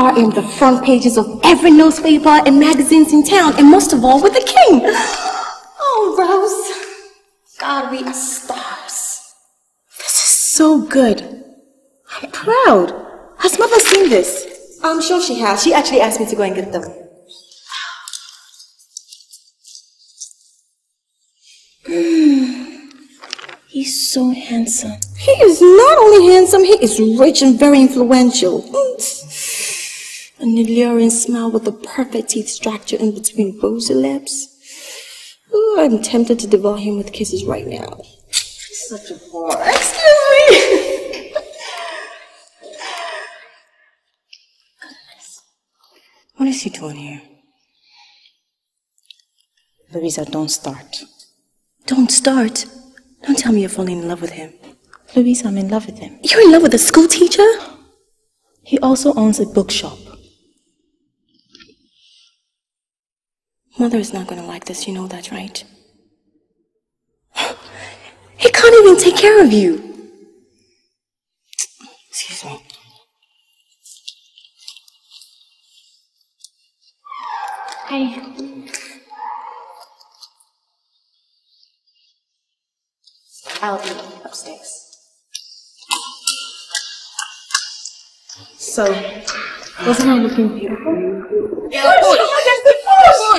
are in the front pages of every newspaper and magazines in town, and most of all with the king. Oh, Rose. God, we are stars. This is so good. I'm proud. Has mother seen this? I'm sure she has. She actually asked me to go and get them. He's so handsome. He is not only handsome, he is rich and very influential. Mm, An alluring smile with a perfect teeth structure in between rosy lips. Ooh, I'm tempted to devour him with kisses right now. He's such a bore. Excuse me! Goodness. What is he doing here? Louisa, don't start. Don't start? Don't tell me you're falling in love with him. Louisa, I'm in love with him. You're in love with a school teacher? He also owns a bookshop. Mother is not going to like this, you know that, right? He can't even take care of you. Excuse me. Hey. I'll be upstairs. So, wasn't I looking beautiful? Yeah,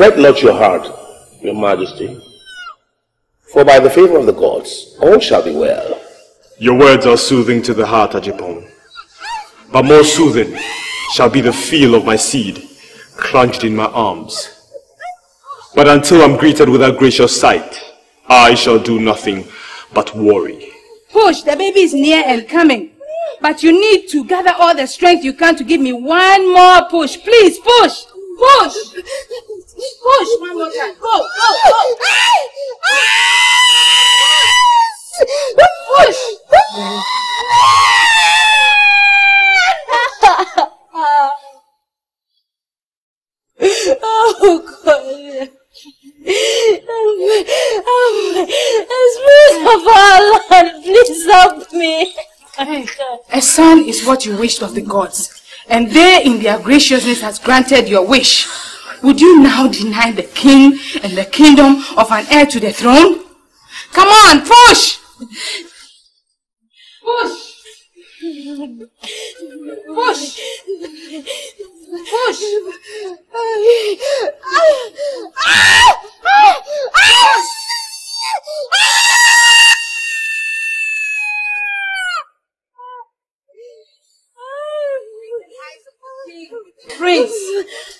Fret not your heart, your majesty, for by the favor of the gods all shall be well. Your words are soothing to the heart, Ajipon. But more soothing shall be the feel of my seed clenched in my arms. But until I'm greeted with that gracious sight, I shall do nothing but worry. Push! The baby is near and coming. But you need to gather all the strength you can to give me one more push. Please, push! Push! Push! One more time. Go! Go! Go! Push! Oh, God. Spirit of our Lord, please help me. A son is what you wished of the gods, and they in their graciousness has granted your wish. Would you now deny the king and the kingdom of an heir to the throne? Come on, push! Push! Push! Push! Push! Prince!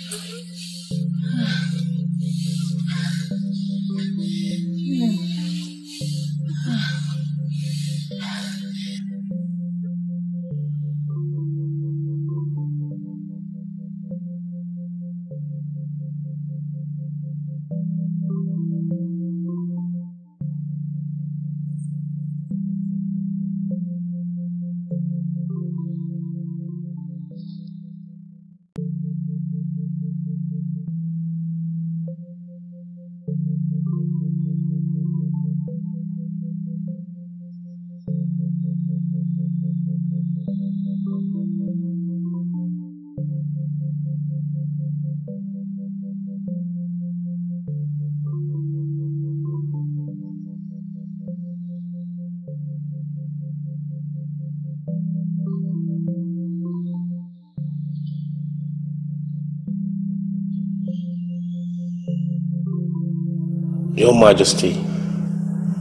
Your Majesty.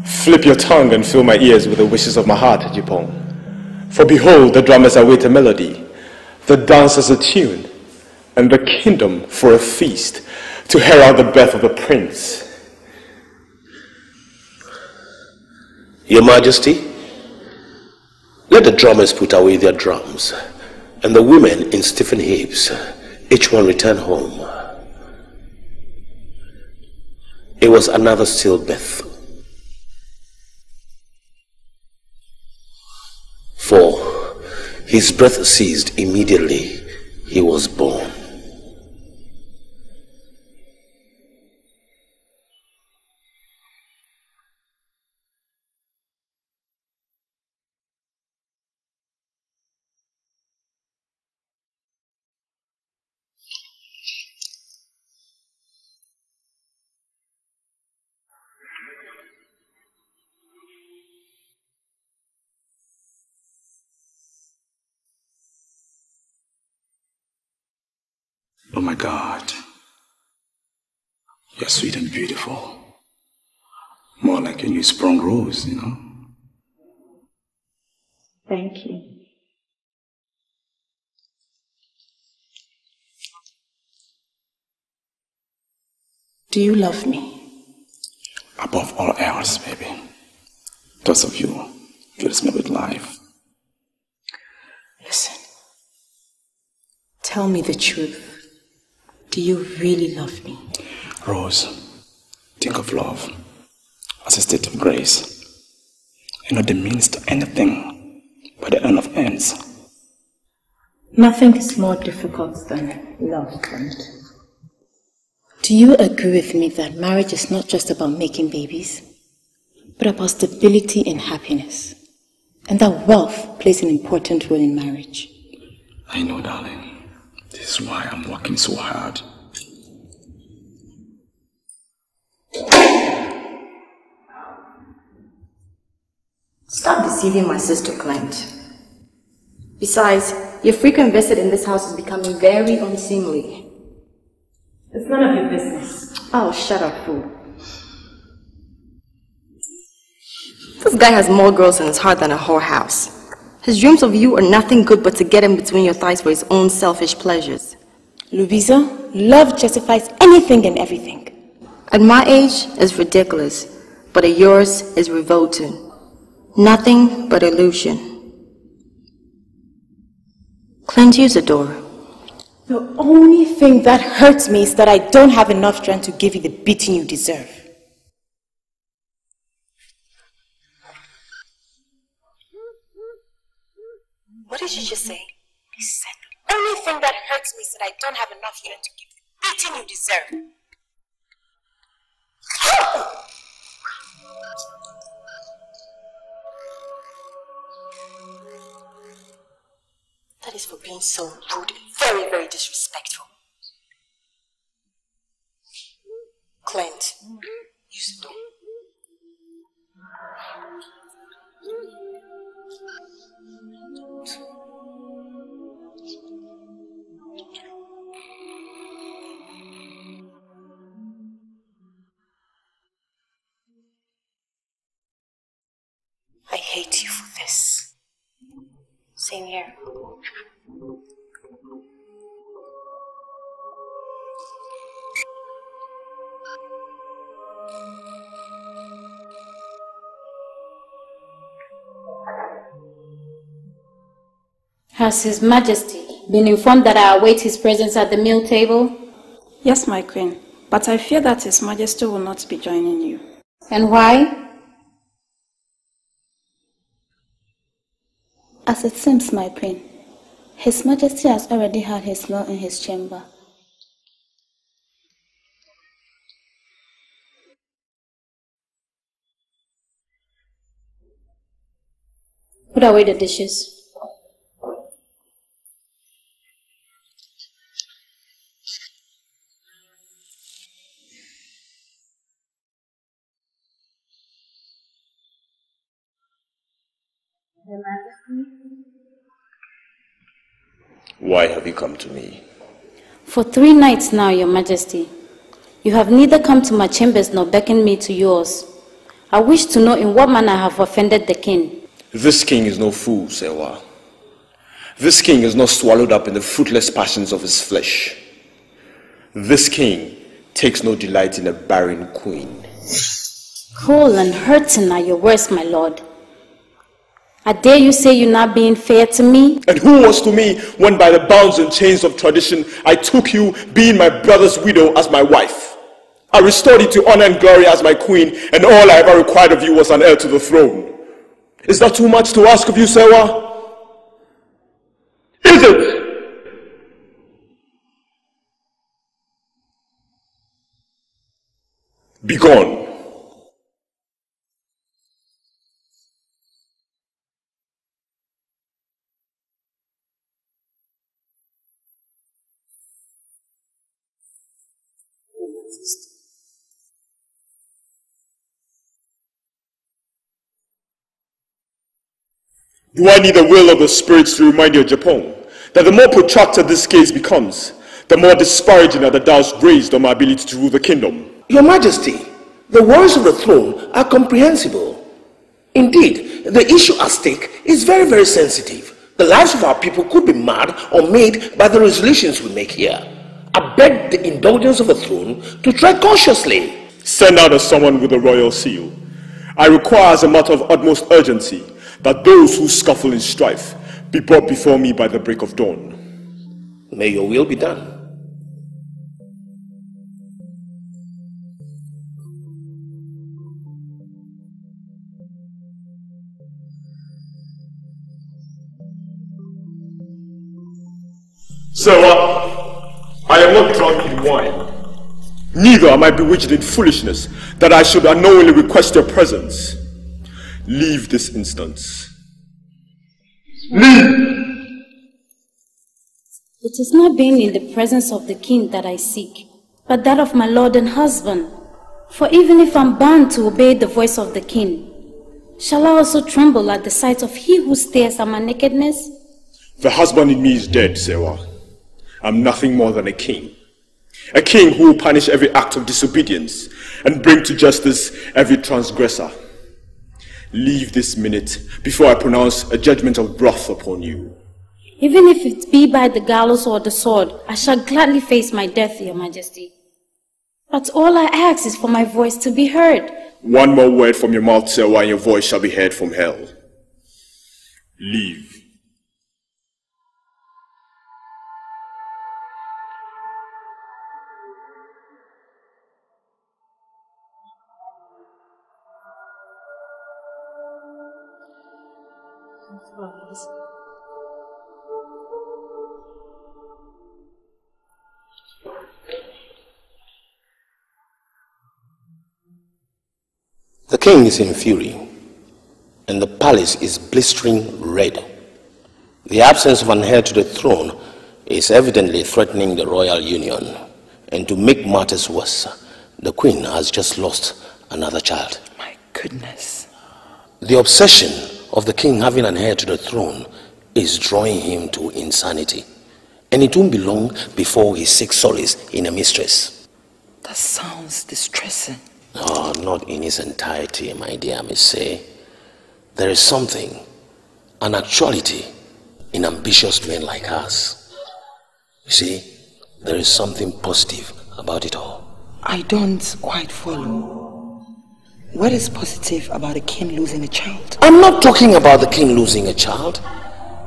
Flip your tongue and fill my ears with the wishes of my heart, Jipong. For behold, the drummers await a melody, the dancers a tune, and the kingdom for a feast to herald the birth of the prince. Your Majesty, let the drummers put away their drums, and the women in stiffened hips, each one return home. It was another stillbirth. For his breath ceased immediately he was born. Like sprung rose, you know? Thank you. Do you love me? Above all else, baby. Because of you, fills me with life. Listen. Tell me the truth. Do you really love me? Rose, think of love as a state of grace. And not the means to anything, but the end of ends. Nothing is more difficult than love, friend. Do you agree with me that marriage is not just about making babies, but about stability and happiness? And that wealth plays an important role in marriage. I know, darling. This is why I'm working so hard. Stop deceiving my sister, Clint. Besides, your frequent visit in this house is becoming very unseemly. It's none of your business. Oh, shut up, fool. This guy has more girls in his heart than a whorehouse. His dreams of you are nothing good but to get in between your thighs for his own selfish pleasures. Louisa, love justifies anything and everything. At my age, it's ridiculous, but at yours is revolting. Nothing but illusion. Clint, use the. The only thing that hurts me is that I don't have enough strength to give you the beating you deserve. What did you just say? He said the only thing that hurts me is that I don't have enough strength to give you the beating you deserve. That is for being so rude and very, very disrespectful. Clint, use the Has His Majesty been informed that I await his presence at the meal table? Yes, my queen, but I fear that His Majesty will not be joining you. And why? As it seems, my queen, His Majesty has already had his meal in his chamber. Put away the dishes. Why have you come to me? For three nights now, Your Majesty, You have neither come to my chambers nor beckoned me to yours. I wish to know in what manner I have offended the king. This king is no fool, Sewa. This king is not swallowed up in the fruitless passions of his flesh. This king takes no delight in a barren queen. Cruel and hurting are your words, my lord. I dare you say you're not being fair to me? And who was to me when by the bounds and chains of tradition I took you, being my brother's widow, as my wife? I restored you to honor and glory as my queen, and all I ever required of you was an heir to the throne. Is that too much to ask of you, Sewa? Is it? Begone. Do I need the will of the spirits to remind you, Japon, that the more protracted this case becomes, the more disparaging are the doubts raised on my ability to rule the kingdom? Your Majesty, the worries of the throne are comprehensible. Indeed, the issue at stake is very, very sensitive. The lives of our people could be marred or made by the resolutions we make here. I beg the indulgence of the throne to tread cautiously. Send out a someone with a royal seal. I require as a matter of utmost urgency that those who scuffle in strife be brought before me by the break of dawn. May your will be done. Sir, uh, I am not drunk in wine. Neither am I bewitched in foolishness that I should unknowingly request your presence. Leave this instance. Leave! It is not being in the presence of the king that I seek, but that of my lord and husband. For even if I'm bound to obey the voice of the king, shall I also tremble at the sight of he who stares at my nakedness? The husband in me is dead, Sewa. I'm nothing more than a king. A king who will punish every act of disobedience and bring to justice every transgressor. Leave this minute before I pronounce a judgment of wrath upon you. Even if it be by the gallows or the sword, I shall gladly face my death, your majesty. But all I ask is for my voice to be heard. One more word from your mouth, sir, and your voice shall be heard from hell. Leave. The king is in fury, and the palace is blistering red. The absence of an heir to the throne is evidently threatening the royal union. And to make matters worse, the queen has just lost another child. My goodness. The obsession of the king having an heir to the throne is drawing him to insanity. And it won't be long before he seeks solace in a mistress. That sounds distressing. Oh, not in its entirety, my dear I may say. There is something, an actuality, in ambitious men like us. You see, there is something positive about it all. I don't quite follow. What is positive about a king losing a child? I'm not talking about the king losing a child.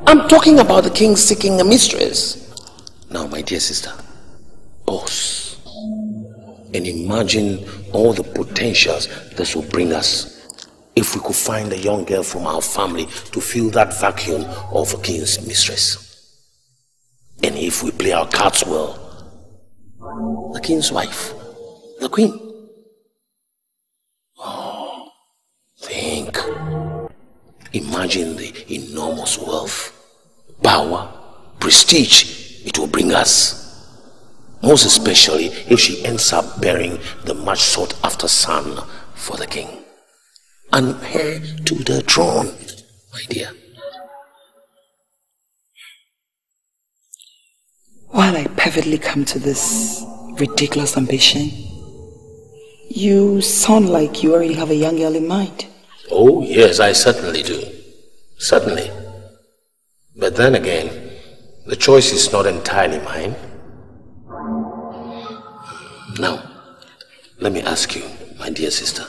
I'm talking about the king seeking a mistress. Now, my dear sister, pause and imagine all the potentials this will bring us if we could find a young girl from our family to fill that vacuum of a king's mistress. And if we play our cards well, the king's wife, the queen. Imagine the enormous wealth, power, prestige it will bring us. Most especially if she ends up bearing the much sought after son for the king. And heir to the throne, my dear. While I perfectly come to this ridiculous ambition, You sound like you already have a young girl in mind. Oh, yes, I certainly do. Certainly. But then again, the choice is not entirely mine. Now, let me ask you, my dear sister,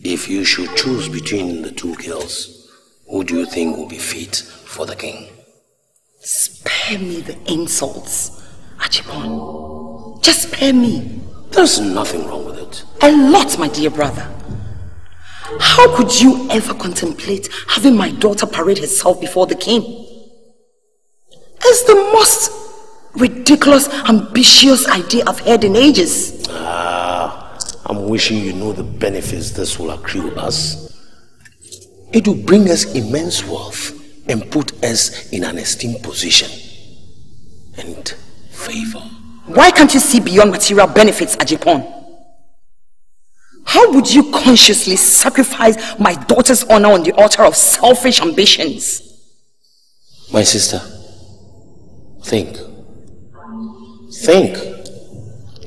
if you should choose between the two girls, who do you think will be fit for the king? Spare me the insults, Ajipon. Just spare me. There's nothing wrong with it. A lot, my dear brother. How could you ever contemplate having my daughter parade herself before the king? It's the most ridiculous, ambitious idea I've heard in ages. Ah, I'm wishing you know the benefits this will accrue us. It will bring us immense wealth and put us in an esteemed position and favor. Why can't you see beyond material benefits, Ajipon? How would you consciously sacrifice my daughter's honor on the altar of selfish ambitions? My sister, think. Think.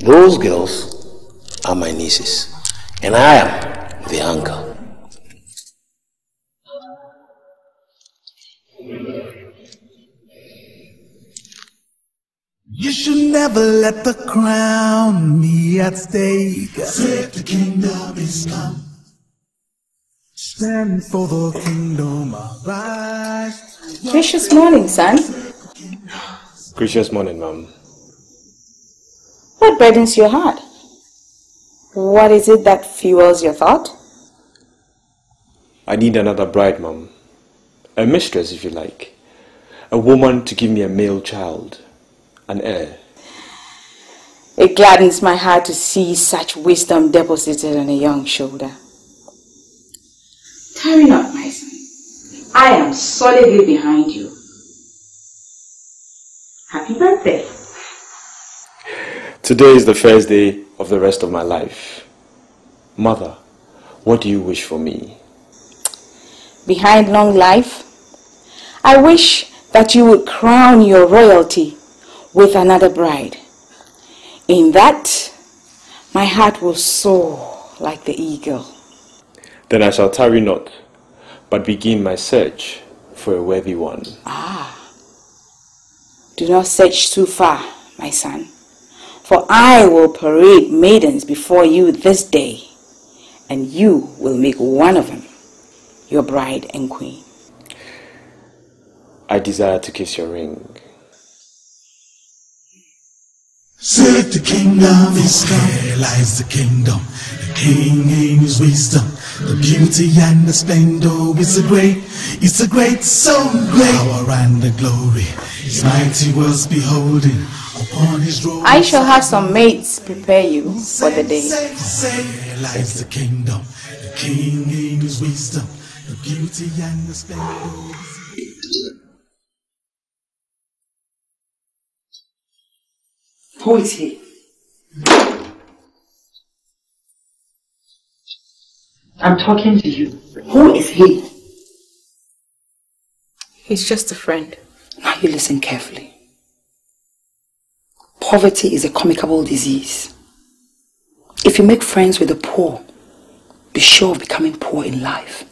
Those girls are my nieces, and I am the uncle. You should never let the crown be at stake. Set the kingdom is come. Stand for the kingdom of rise. Gracious morning, son. Gracious morning, Mom. What burdens your heart? What is it that fuels your thought? I need another bride, Mom. A mistress, if you like. A woman to give me a male child. An heir. It gladdens my heart to see such wisdom deposited on a young shoulder. Tarry not, my son. I am solidly behind you. Happy birthday. Today is the first day of the rest of my life. Mother, what do you wish for me? Behind long life, I wish that you would crown your royalty with another bride. In that, my heart will soar like the eagle. Then I shall tarry not, but begin my search for a worthy one. Ah. Do not search too far, my son, for I will parade maidens before you this day, and you will make one of them your bride and queen. I desire to kiss your ring. Set the kingdom is come. Here lies the kingdom. The king in his wisdom. The beauty and the splendor is a great, it's a great, so great. Power and the glory. His mighty was beholding upon his robe. I shall have some maids prepare you for the day. Here lies the kingdom. The king in his wisdom. The beauty and the splendor. Who is he? I'm talking to you. Who is he? He's just a friend. Now you listen carefully. Poverty is a communicable disease. If you make friends with the poor, be sure of becoming poor in life.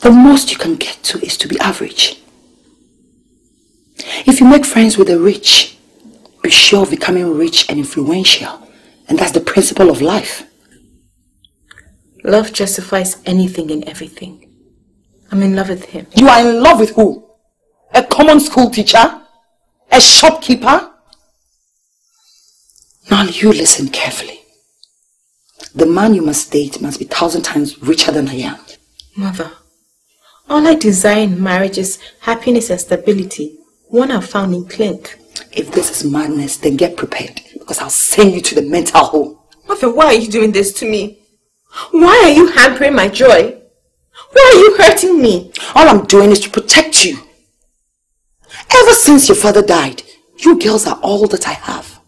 The most you can get to is to be average. If you make friends with the rich, be sure of becoming rich and influential. And that's the principle of life. Love justifies anything and everything. I'm in love with him. You are in love with who? A common school teacher? A shopkeeper? Now you listen carefully. The man you must date must be thousand times richer than I am. Mother, all I desire in marriage is happiness and stability. One I've found in Clint. If this is madness, then get prepared because I'll send you to the mental home. Mother, why are you doing this to me? Why are you hampering my joy? Why are you hurting me? All I'm doing is to protect you. Ever since your father died, you girls are all that I have.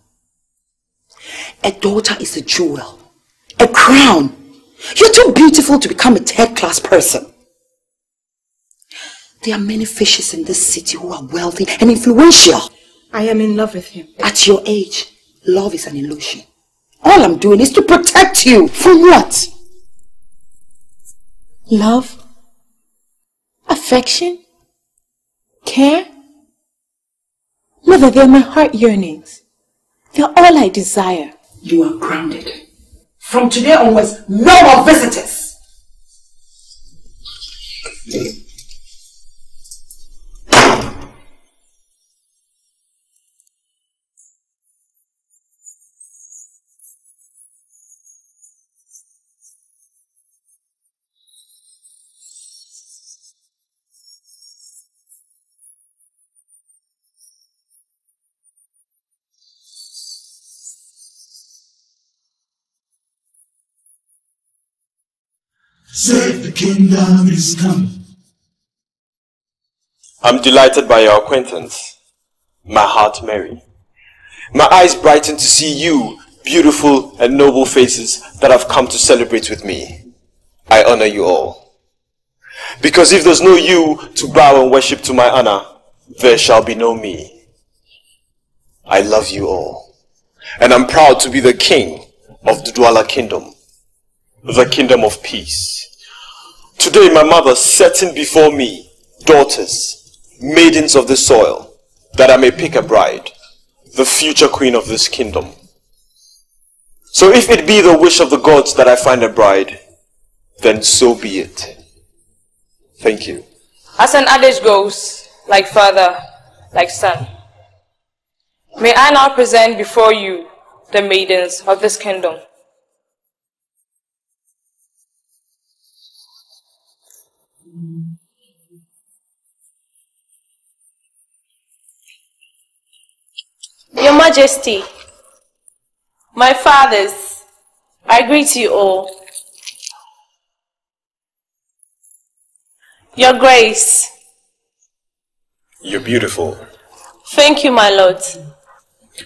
A daughter is a jewel, a crown. You're too beautiful to become a third-class person. There are many fishes in this city who are wealthy and influential. I am in love with him. At your age, love is an illusion. All I'm doing is to protect you. From what? Love? Affection? Care? Mother, they're my heart yearnings. They're all I desire. You are grounded. From today onwards, no more visitors. Kingdom is coming. I'm delighted by your acquaintance. My heart merry. My eyes brighten to see you, beautiful and noble faces that have come to celebrate with me. I honor you all. Because if there's no you to bow and worship to my honor, there shall be no me. I love you all. And I'm proud to be the king of the Douala kingdom. The kingdom of peace. Today my mother setting before me daughters, maidens of the soil, that I may pick a bride, the future queen of this kingdom. So if it be the wish of the gods that I find a bride, then so be it. Thank you. As an adage goes, like father, like son. May I now present before you the maidens of this kingdom. Your Majesty, my fathers, I greet you all. Your Grace. You're beautiful. Thank you, my lord.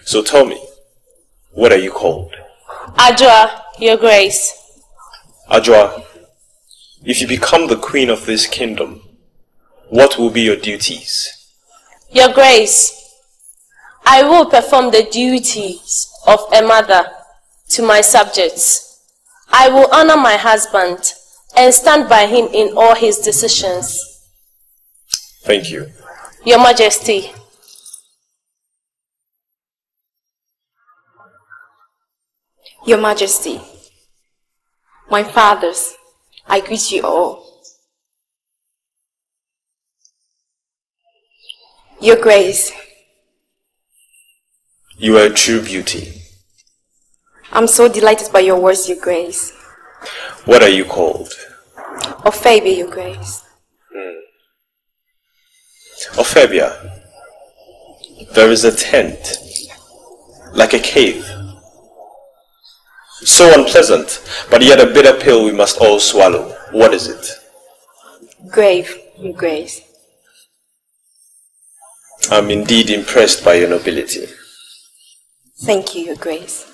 So tell me, what are you called? Adwa, Your Grace. Adwa, if you become the queen of this kingdom, what will be your duties? Your Grace, I will perform the duties of a mother to my subjects. I will honor my husband and stand by him in all his decisions. Thank you. Your Majesty. Your Majesty, my fathers, I greet you all. Your Grace, You are a true beauty. I'm so delighted by your words, Your Grace. What are you called? Ophabia, Your Grace. Hmm. Ophabia, there is a tent, like a cave. So unpleasant, but yet a bitter pill we must all swallow. What is it? Grave, Your Grace. I'm indeed impressed by your nobility. Thank you, Your Grace.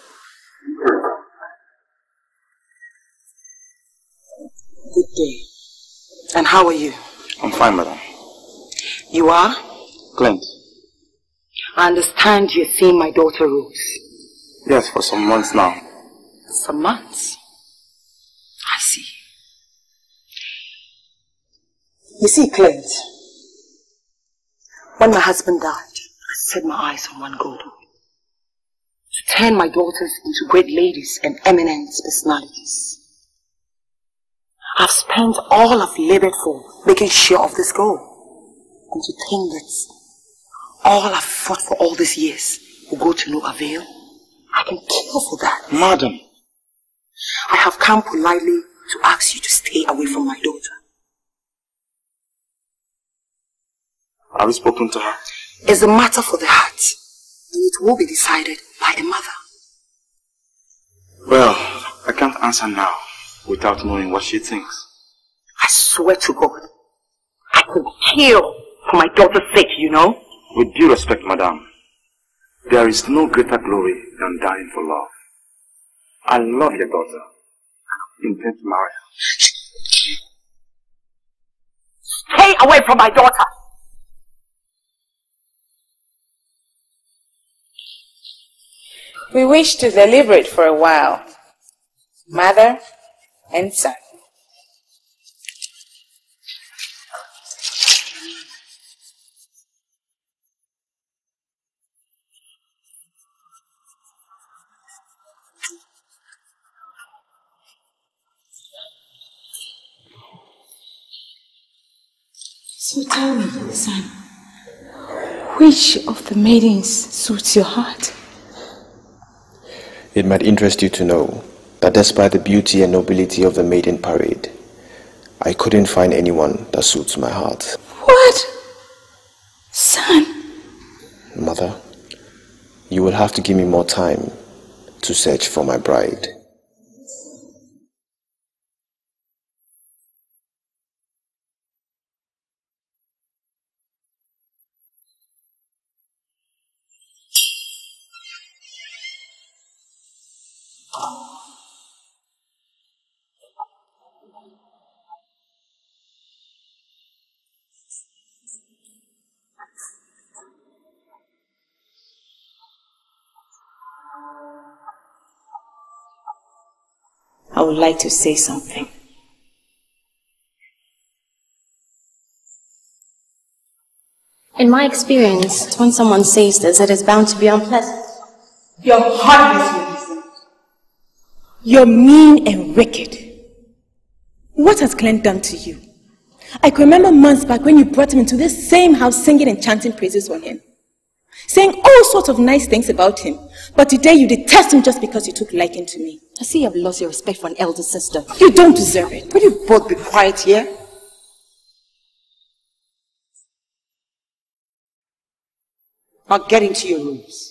Good day. And how are you? I'm fine, madam. You are? Clint. I understand you're seeing my daughter Rose. Yes, for some months now. Some months. I see. You see, Clint, when my husband died, I set my eyes on one goal. Turn my daughters into great ladies and eminent personalities. I've spent all I've labored for making sure of this goal. And to think that all I've fought for all these years will go to no avail, I can kill for that. Madam. I have come politely to ask you to stay away from my daughter. Have you spoken to her? It's a matter for the heart, and it will be decided by a mother. Well, I can't answer now without knowing what she thinks. I swear to God, I could kill for my daughter's sake, you know. With due respect, madam, there is no greater glory than dying for love. I love your daughter. I intend to marry her. Stay away from my daughter! We wish to deliberate for a while. Mother and son. So tell me, son, which of the maidens suits your heart? It might interest you to know that despite the beauty and nobility of the maiden parade, I couldn't find anyone that suits my heart. What? Son? Mother, you will have to give me more time to search for my bride. Would like to say something. In my experience, when someone says this, it is bound to be unpleasant. You're heartless, Melissa. You're mean and wicked. What has Glenn done to you? I can remember months back when you brought him into this same house singing and chanting praises on him. Saying all sorts of nice things about him. But today you detest him just because you took liking to me. I see you have lost your respect for an elder sister. You don't deserve it. Will you both be quiet here? Now get into your rooms.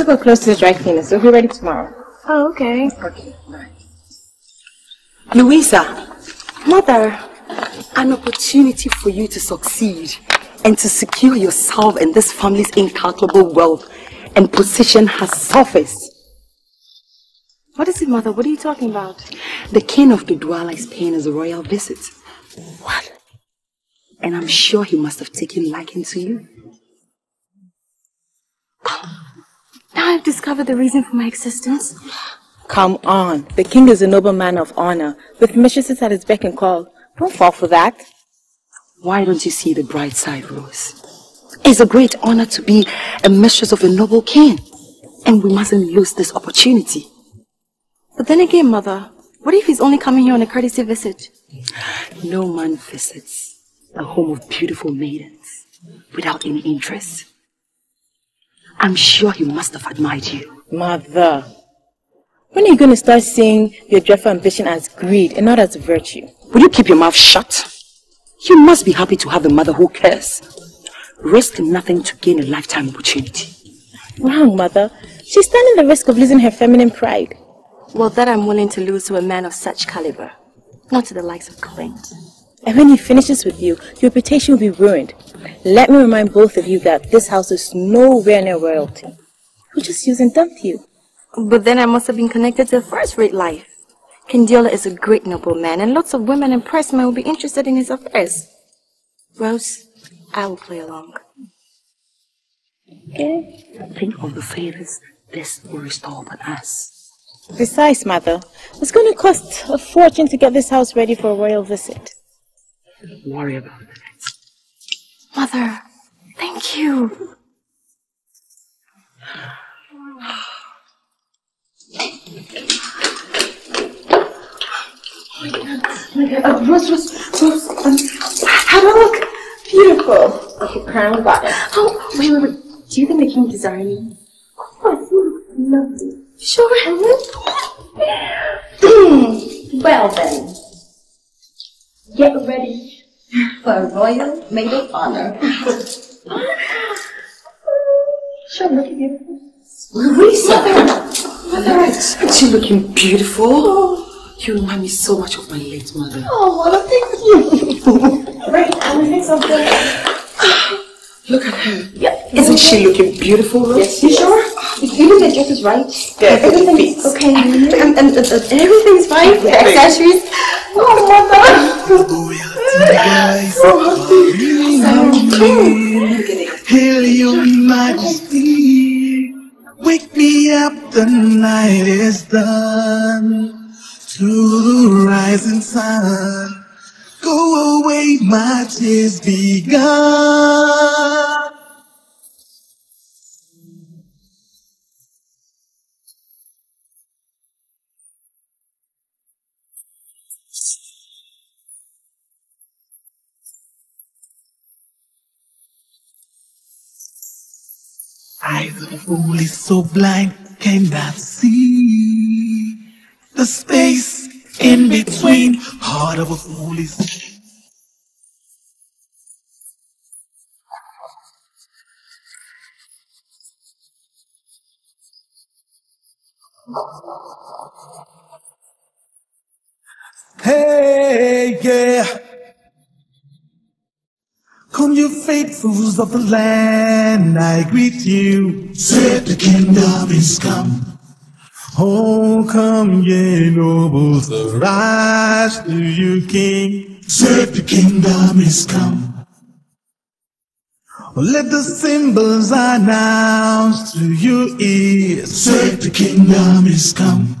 I took her clothes to the dry cleaner, so we'll be ready tomorrow. Oh, okay. Okay, Louisa, mother, an opportunity for you to succeed and to secure yourself and this family's incalculable wealth and position has surfaced. What is it, mother? What are you talking about? The king of Dudwala is paying us a royal visit. What? And I'm sure he must have taken liking to you. Now I've discovered the reason for my existence. Come on. The king is a noble man of honor, with mistresses at his beck and call. Don't fall for that. Why don't you see the bright side, Rose? It's a great honor to be a mistress of a noble king. And we mustn't lose this opportunity. But then again, mother, what if he's only coming here on a courtesy visit? No man visits a home of beautiful maidens without any interest. I'm sure he must have admired you. Mother, when are you going to start seeing your dreadful ambition as greed and not as virtue? Will you keep your mouth shut? You must be happy to have a mother who cares. Risk nothing to gain a lifetime opportunity. Wrong, Mother. She's standing the risk of losing her feminine pride. Well, that I'm willing to lose to a man of such caliber. Not to the likes of Clint. And when he finishes with you, your reputation will be ruined. Let me remind both of you that this house is nowhere near royalty. We'll just use and dump you. But then I must have been connected to a first-rate life. Kindiola is a great noble man, and lots of women and pressmen will be interested in his affairs. Rose, I will play along. Okay? Think of the favors this will restore upon us. Besides, Mother, it's going to cost a fortune to get this house ready for a royal visit. Worry about it. Mother, thank you. Oh my god, uh, Rose, Rose, Rose, um, how do I look? Beautiful. Okay, crown got it. Oh, wait, wait, wait. Do you think the king desires me? Of course, you look lovely. Sure. well then, get ready for a royal maid of honor. Sure, look beautiful. Louisa! Aren't you looking beautiful? Oh. You remind me so much of my late mother. Oh, Mother, thank you. Right, I'm gonna make something. Look at her. Yeah. Isn't she looking beautiful? Yes, you sure? Oh, Even the dress is right? Yeah, everything's okay. And, and, and, and everything's fine. The Everything. accessories. Oh, Mother. Hail your majesty. Wake me up, the night is done. To the rising sun. Go away, my tears begun. Eyes of fool is so blind, cannot see the space in between. Heart of a fool is. Hey, yeah. Come, you faithfuls of the land, I greet you. Said the kingdom is come. Oh, come, ye nobles, arise to you, King. Said the kingdom is come. Let the symbols announce to you ears. Said the kingdom is come.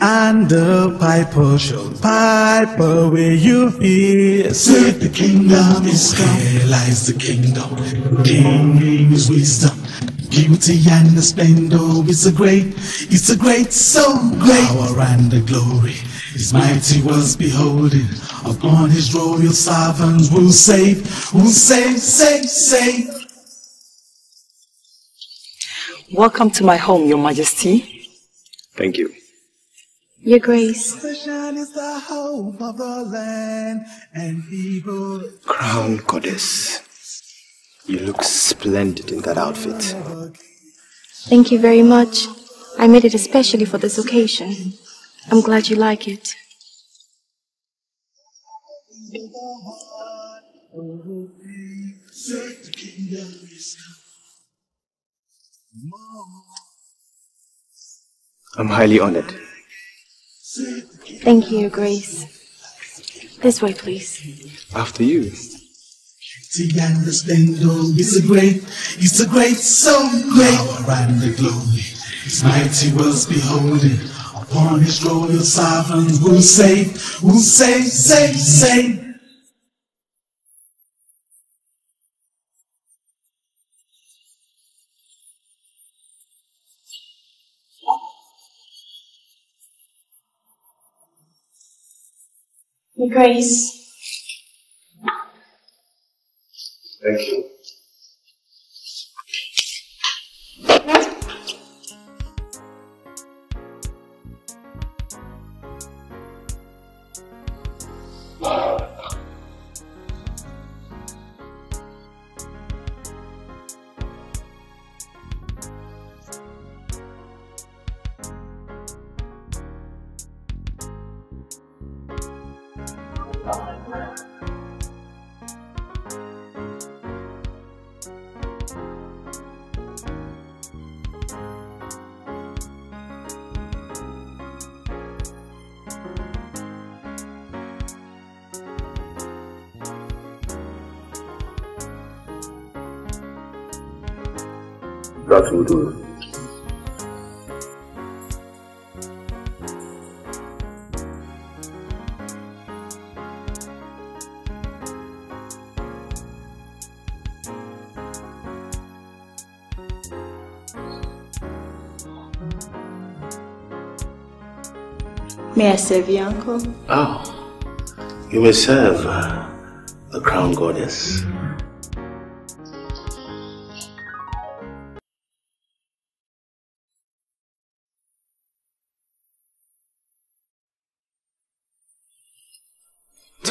And the piper shall pipe away you hear. Said the kingdom is come. Here lies the kingdom. King's wisdom. Beauty and the splendor is a great, it's a great, so great. Power and the glory. His mighty was beholding. Upon his royal sovereigns will save, will save, save, save. Welcome to my home, your majesty. Thank you. Your Grace. Sunshine is the hope of the land and people. Crown Goddess. You look splendid in that outfit. Thank you very much. I made it especially for this occasion. I'm glad you like it. I'm highly honored. Thank you, Your Grace. This way, please. After you. Beauty and the splendor is a great, it's a great, so great. Power and the glory, his mighty was beholding. Upon his royal sovereigns will save, will save, save, save. Your Grace. Thank you. May I serve you, Uncle? Oh, you may serve the crown goddess.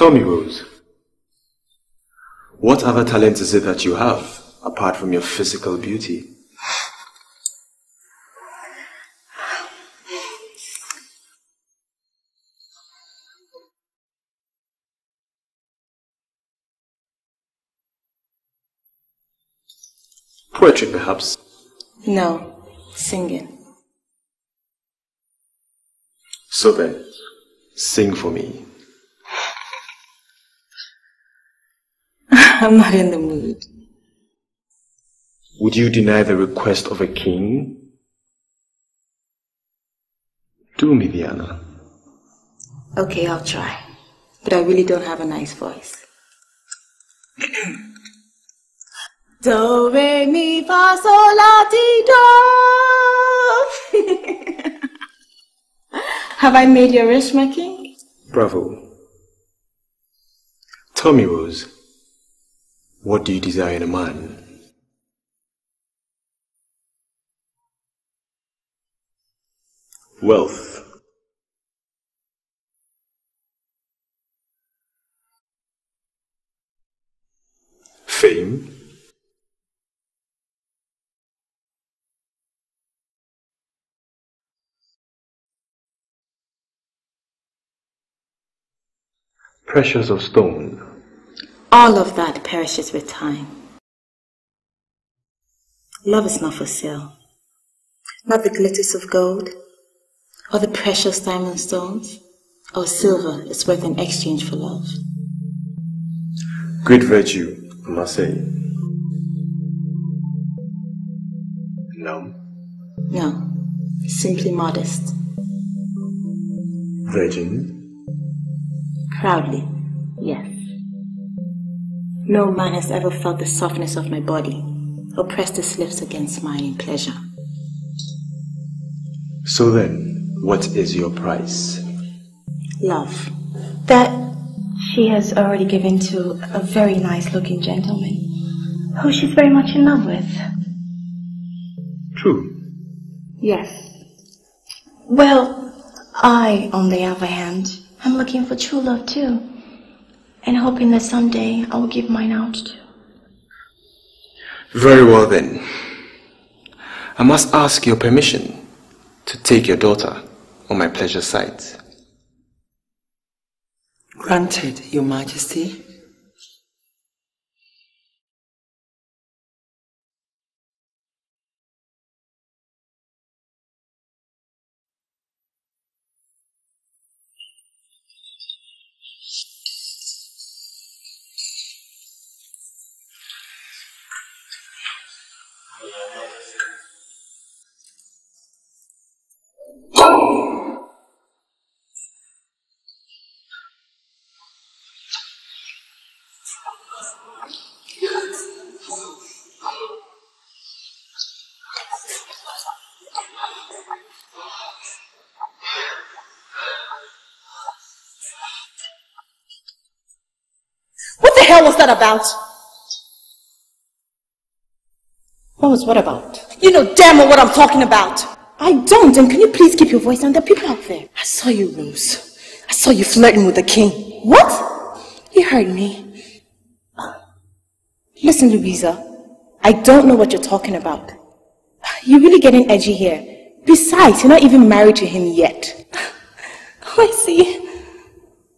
Tell me, Rose. What other talent is it that you have, apart from your physical beauty? Poetry, perhaps? No, singing. So then, sing for me. I'm not in the mood. Would you deny the request of a king? Do me the honor. Okay, I'll try. But I really don't have a nice voice. Do, re, mi, fa, sol, la, ti, do. have I made your wish, my king? Bravo. Tell me, Rose, what do you desire in a man? Wealth. Fame. Precious of stone. All of that perishes with time. Love is not for sale. Not the glitters of gold, or the precious diamond stones, or silver is worth in exchange for love. Great virtue, I must say. No. No, simply modest. Virgin. Proudly, yes. No man has ever felt the softness of my body or pressed his lips against mine in pleasure. So then, what is your price? Love. That she has already given to a very nice looking gentleman who she's very much in love with. True. Yes. Well, I, on the other hand, am looking for true love too. And hoping that someday I will give mine out too. Very well then. I must ask your permission to take your daughter on my pleasure site. Granted, Your Majesty. That about? What was what about? You know damn well what I'm talking about. I don't, and can you please keep your voice down? There are people out there. I saw you, Rose. I saw you flirting with the king. What? You heard me. Listen, Louisa. I don't know what you're talking about. You're really getting edgy here. Besides, you're not even married to him yet. Oh, I see.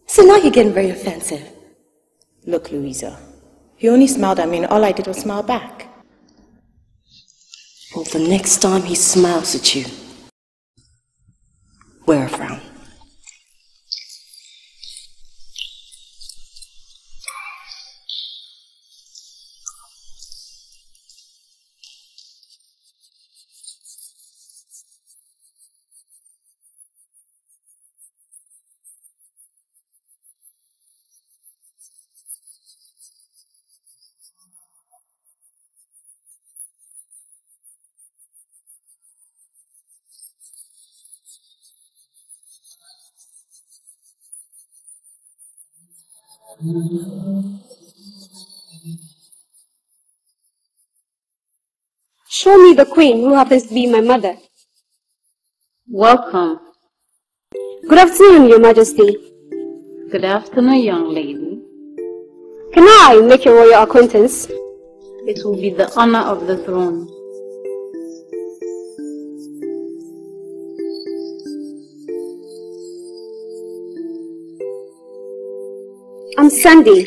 So now you're getting very offensive. Look, Louisa. He only smiled at me and all I did was smile back. Well, the next time he smiles at you, wear a frown. The queen who happens to be my mother. Welcome. Good afternoon, your majesty. Good afternoon, young lady. Can I make your royal acquaintance? It will be the honor of the throne. I'm Sandy.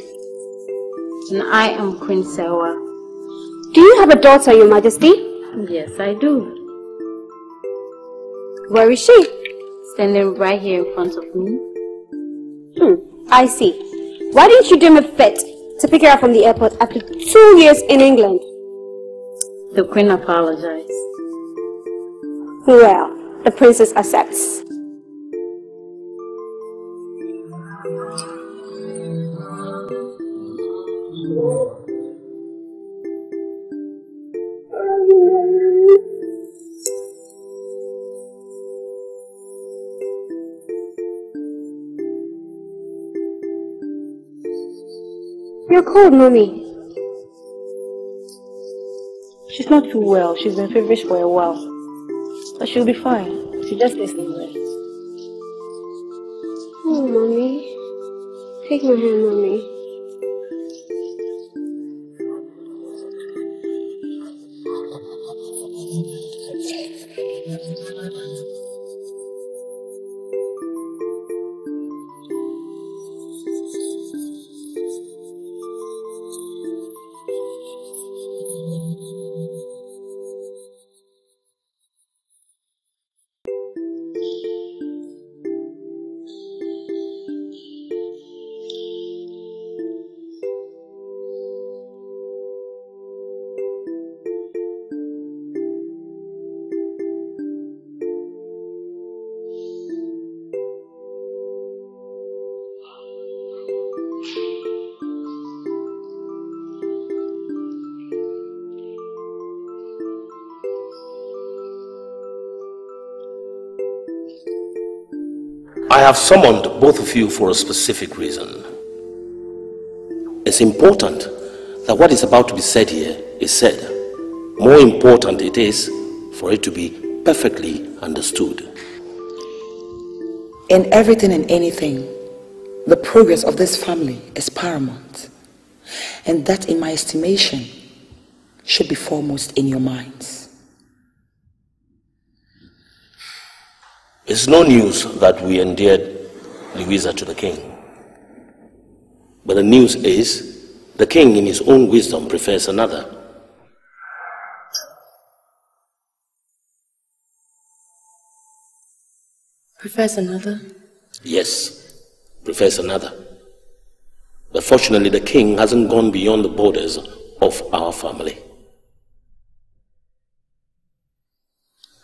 And I am Queen Sewa. Do you have a daughter, Your Majesty? Yes, I do. Where is she? Standing right here in front of me. Hmm, I see. Why didn't you do me fit to pick her up from the airport after two years in England? The Queen apologized. Well, the princess accepts. Cold, Mommy. She's not too well. She's been feverish for a while. But she'll be fine. She just needs some rest. Oh, Mommy. Take my hand, Mommy. Have summoned both of you for a specific reason. It's important that what is about to be said here is said. More important it is for it to be perfectly understood. In everything and anything, the progress of this family is paramount. And that, in my estimation, should be foremost in your minds. It's no news that we endeared Louisa to the king. But the news is the king, in his own wisdom, prefers another. Prefers another? Yes, prefers another. But fortunately, the king hasn't gone beyond the borders of our family.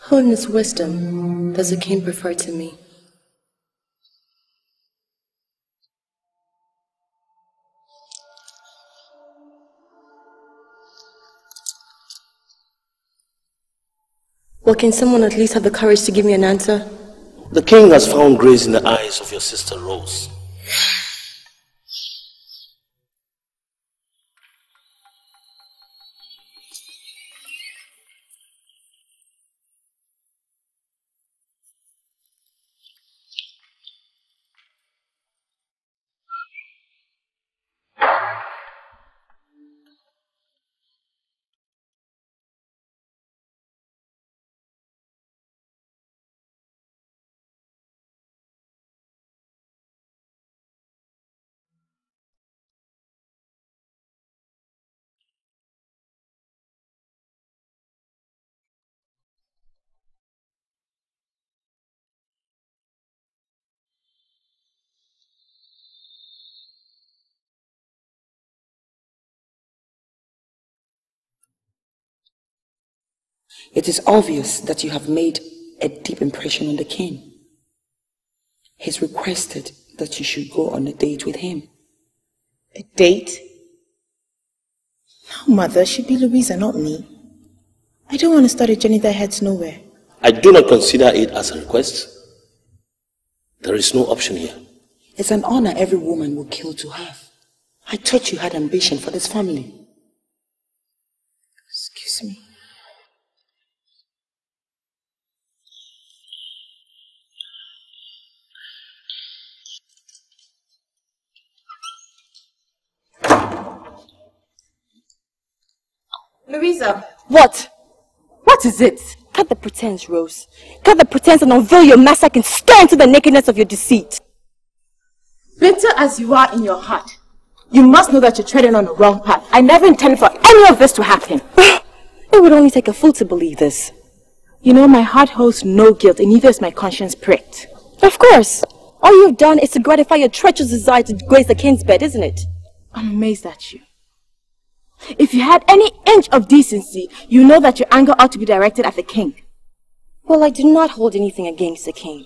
Who in his wisdom does the king prefer to me? Well, can someone at least have the courage to give me an answer? The king has found grace in the eyes of your sister Rose. It is obvious that you have made a deep impression on the king. He's requested that you should go on a date with him. A date? No, mother, It should be Louisa, not me. I don't want to start a journey that heads nowhere. I do not consider it as a request. There is no option here. It's an honor every woman would kill to have. I thought you had ambition for this family. Excuse me. Louisa. What? What is it? Cut the pretense, Rose. Cut the pretense and unveil your mask and stare into the nakedness of your deceit. Bitter as you are in your heart, you must know that you're treading on the wrong path. I never intended for any of this to happen. it would only take a fool to believe this. You know, my heart holds no guilt, and neither is my conscience pricked. Of course. All you've done is to gratify your treacherous desire to grace the king's bed, isn't it? I'm amazed at you. If you had any inch of decency, you know that your anger ought to be directed at the king. Well, I do not hold anything against the king.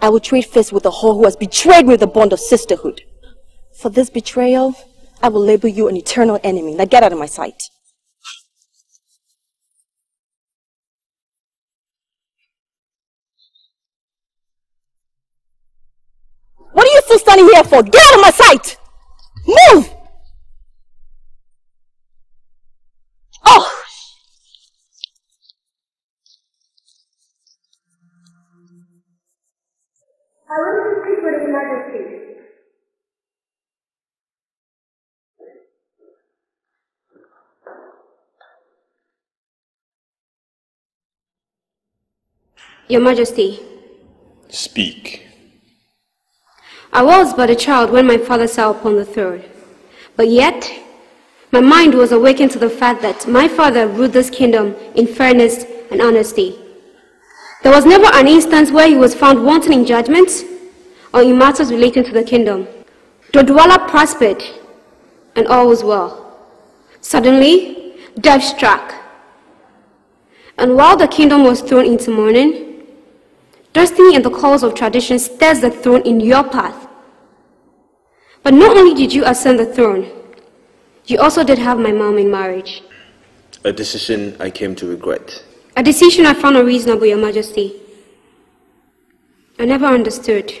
I will trade fists with the whore who has betrayed me with the bond of sisterhood. For this betrayal, I will label you an eternal enemy. Now get out of my sight. What are you still standing here for? Get out of my sight! Move! Oh! I want to speak with His Majesty. Your Majesty. Speak. I was but a child when my father sat upon the throne. But yet, my mind was awakened to the fact that my father ruled this kingdom in fairness and honesty. There was never an instance where he was found wanting in judgment or in matters relating to the kingdom. Dodwala prospered, and all was well. Suddenly, death struck. And while the kingdom was thrown into mourning, Destiny and the calls of tradition stirs the throne in your path. But not only did you ascend the throne, you also did have my mom in marriage. A decision I came to regret. A decision I found unreasonable, Your Majesty. I never understood,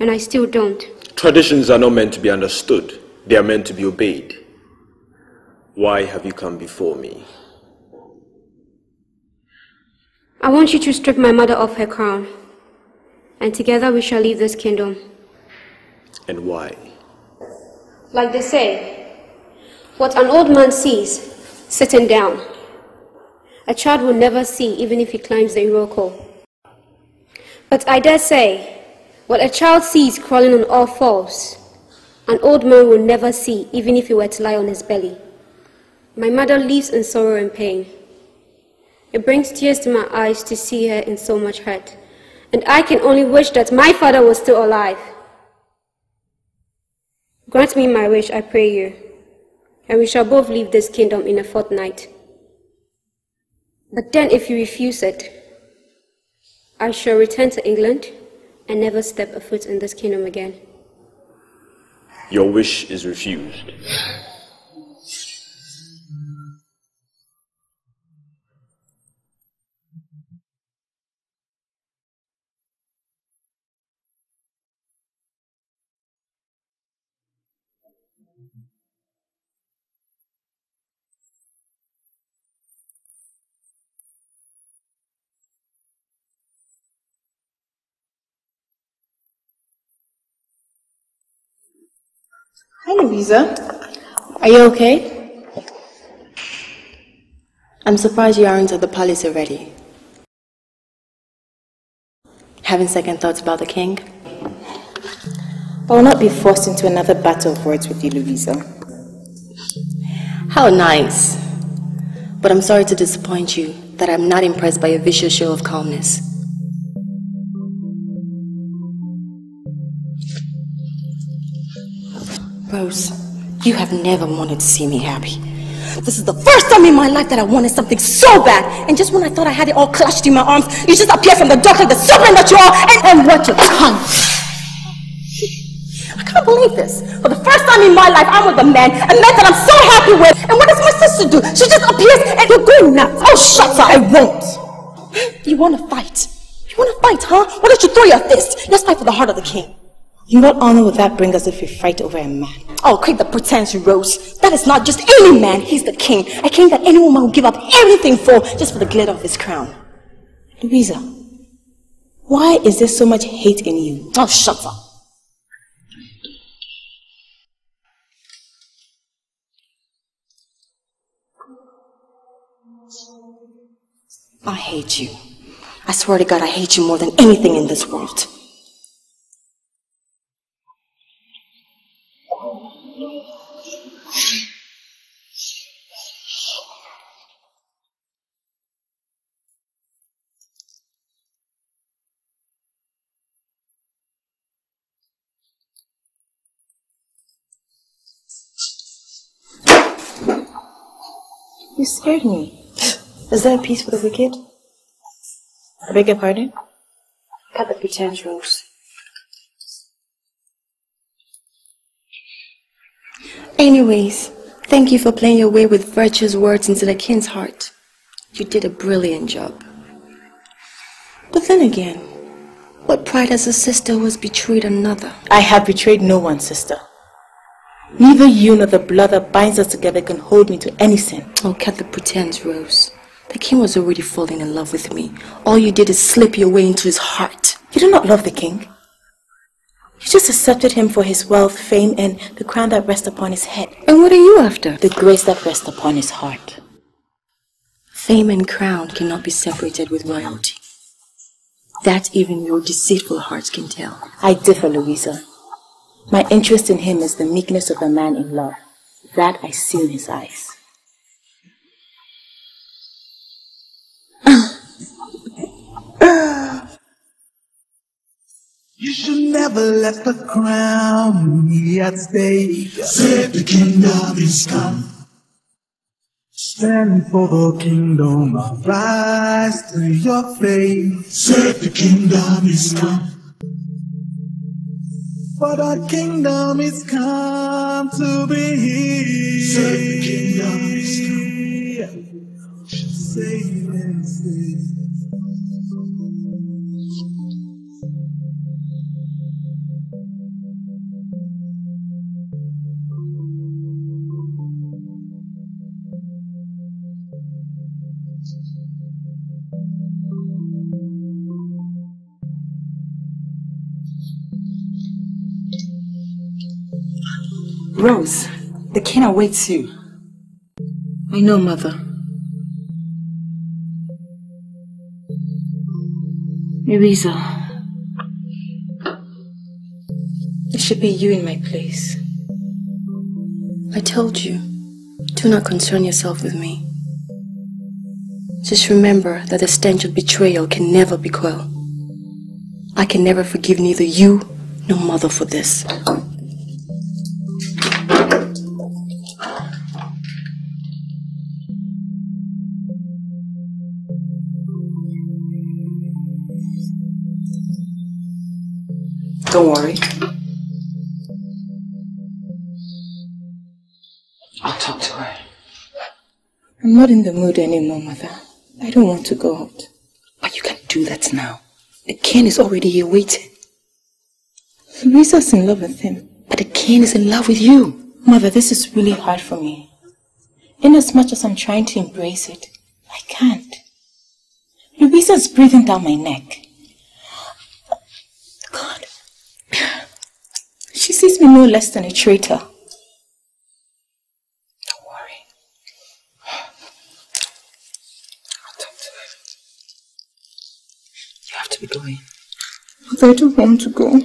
and I still don't. Traditions are not meant to be understood, they are meant to be obeyed. Why have you come before me? I want you to strip my mother of her crown, and together we shall leave this kingdom. And why? Like they say, what an old man sees sitting down, a child will never see even if he climbs the Iroko. But I dare say, what a child sees crawling on all fours, an old man will never see even if he were to lie on his belly. My mother lives in sorrow and pain. It brings tears to my eyes to see her in so much hurt. And I can only wish that my father was still alive. Grant me my wish, I pray you, and we shall both leave this kingdom in a fortnight. But then if you refuse it, I shall return to England and never step a foot in this kingdom again. Your wish is refused. Hi, Louisa. Are you okay? I'm surprised you aren't at the palace already. Having second thoughts about the king? I will not be forced into another battle of words with you, Louisa. How nice. But I'm sorry to disappoint you that I'm not impressed by your vicious show of calmness. Rose, you have never wanted to see me happy. This is the first time in my life that I wanted something so bad. And just when I thought I had it all clutched in my arms, you just appear from the dark like the serpent that you are and, and what your tongue. I can't believe this. For the first time in my life, I'm with a man, a man that I'm so happy with. And what does my sister do? She just appears and you're going nuts. Oh, shut up. I won't. You want to fight? You want to fight, huh? Why don't you throw your fist? Let's fight for the heart of the king. In what honor would that bring us if we fight over a man? Oh, quit the pretense, Rose. That is not just any man. He's the king. A king that any woman will give up everything for just for the glitter of his crown. Louisa, why is there so much hate in you? Oh, shut up. I hate you. I swear to God, I hate you more than anything in this world. Scared me. Is there a peace for the wicked? I beg your pardon? Cut the pretense, Rose. Anyways, thank you for playing your way with virtuous words into the king's heart. You did a brilliant job. But then again, what pride has a sister who has betrayed another? I have betrayed no one, sister. Neither you nor the blood that binds us together can hold me to any sin. Oh, cut the pretense, Rose. The king was already falling in love with me. All you did is slip your way into his heart. You do not love the king. You just accepted him for his wealth, fame, and the crown that rests upon his head. And what are you after? The grace that rests upon his heart. Fame and crown cannot be separated with royalty. That even your deceitful hearts can tell. I differ, Louisa. My interest in him is the meekness of a man in love. That I see in his eyes. You should never let the crown be at stake. Said the kingdom is come. Stand for the kingdom, rise to your faith. Said the kingdom is come. For the kingdom is come to be. The kingdom is come. Save and save. Rose, the king awaits you. I know, mother. Louisa. It should be you in my place. I told you, do not concern yourself with me. Just remember that the stench of betrayal can never be quelled. I can never forgive neither you nor mother for this. Don't worry. I'll talk to her. I'm not in the mood anymore, mother. I don't want to go out. But you can do that now. The king is already here waiting. Louisa's in love with him. But the king is in love with you. Mother, this is really hard for me. Inasmuch as I'm trying to embrace it, I can't. Louisa's breathing down my neck. God. She sees me no less than a traitor. Don't worry. I'll talk to her. You have to be going. But I don't want to go.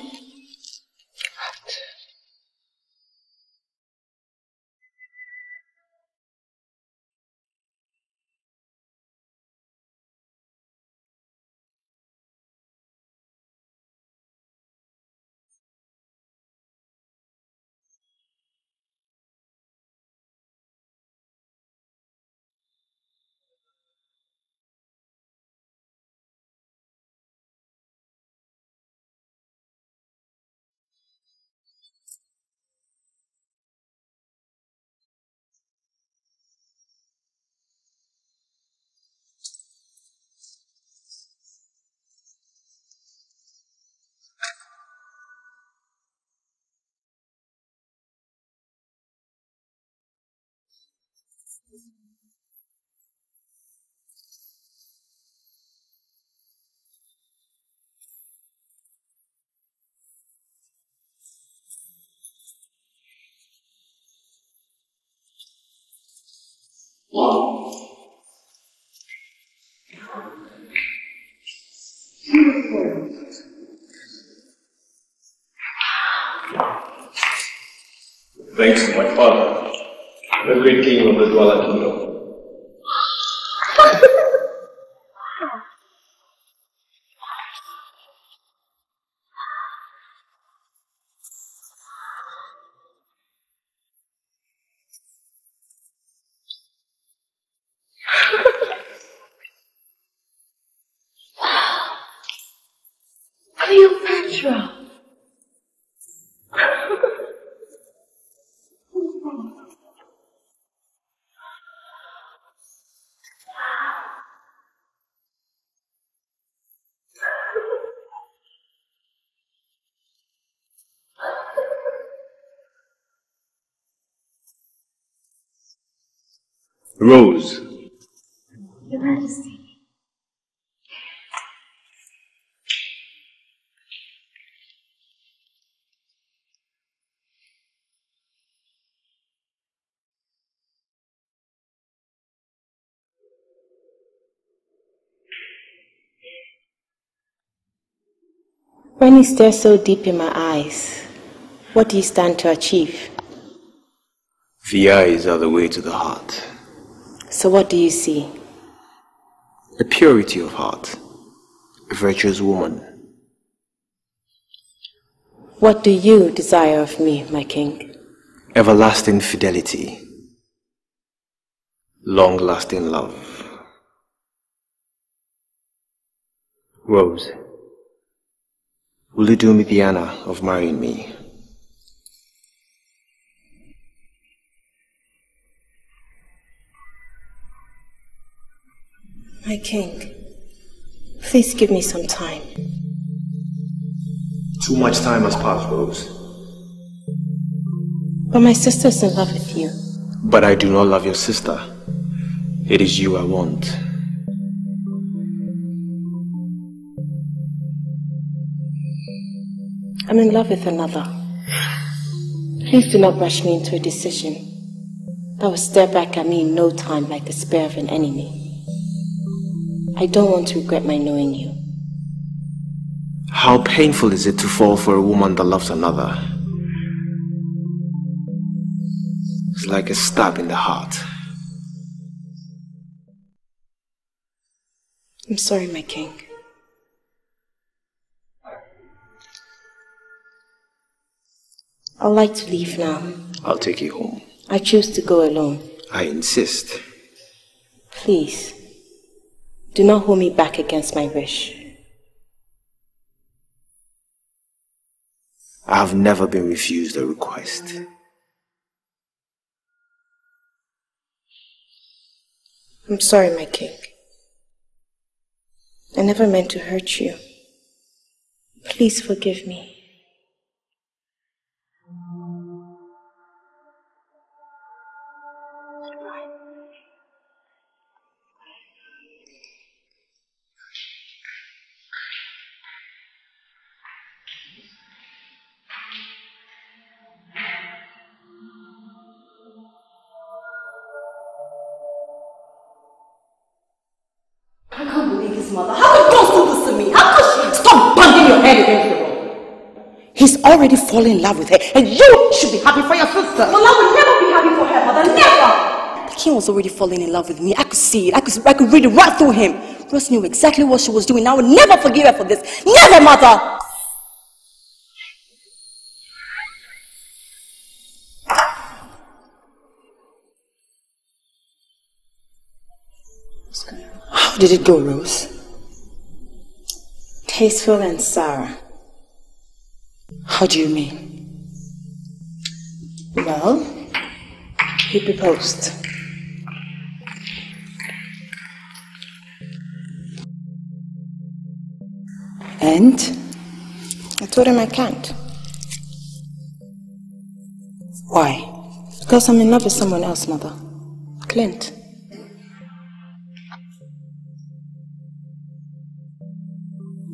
Thanks, my Father, the great King of the Dwala Kingdom. Rose, Your Majesty. When you stare so deep in my eyes, what do you stand to achieve? the eyes are the way to the heart. So what do you see? A purity of heart. A virtuous woman. What do you desire of me, my king? Everlasting fidelity. Long lasting love. Rose, will you do me the honor of marrying me? My king, please give me some time. Too much time has passed, Rose. But my sister's in love with you. But I do not love your sister. It is you I want. I'm in love with another. Please do not rush me into a decision that will stare back at me in no time like the spear of an enemy. I don't want to regret my knowing you. How painful is it to fall for a woman that loves another? It's like a stab in the heart. I'm sorry, my king. I'd like to leave now. I'll take you home. I choose to go alone. I insist. Please, do not hold me back against my wish. I have never been refused a request. I'm sorry, my king. I never meant to hurt you. Please forgive me. He's already fallen in love with her, and you should be happy for your sister. Well, I will never be happy for her, mother. Never! The king was already falling in love with me. I could see it. I could, I could read it right through him. Rose knew exactly what she was doing. I will never forgive her for this. Never, mother! How did it go, Rose? Tasteful and sour. How do you mean? Well, he proposed. And? I told him I can't. Why? Because I'm in love with someone else, mother. Clint.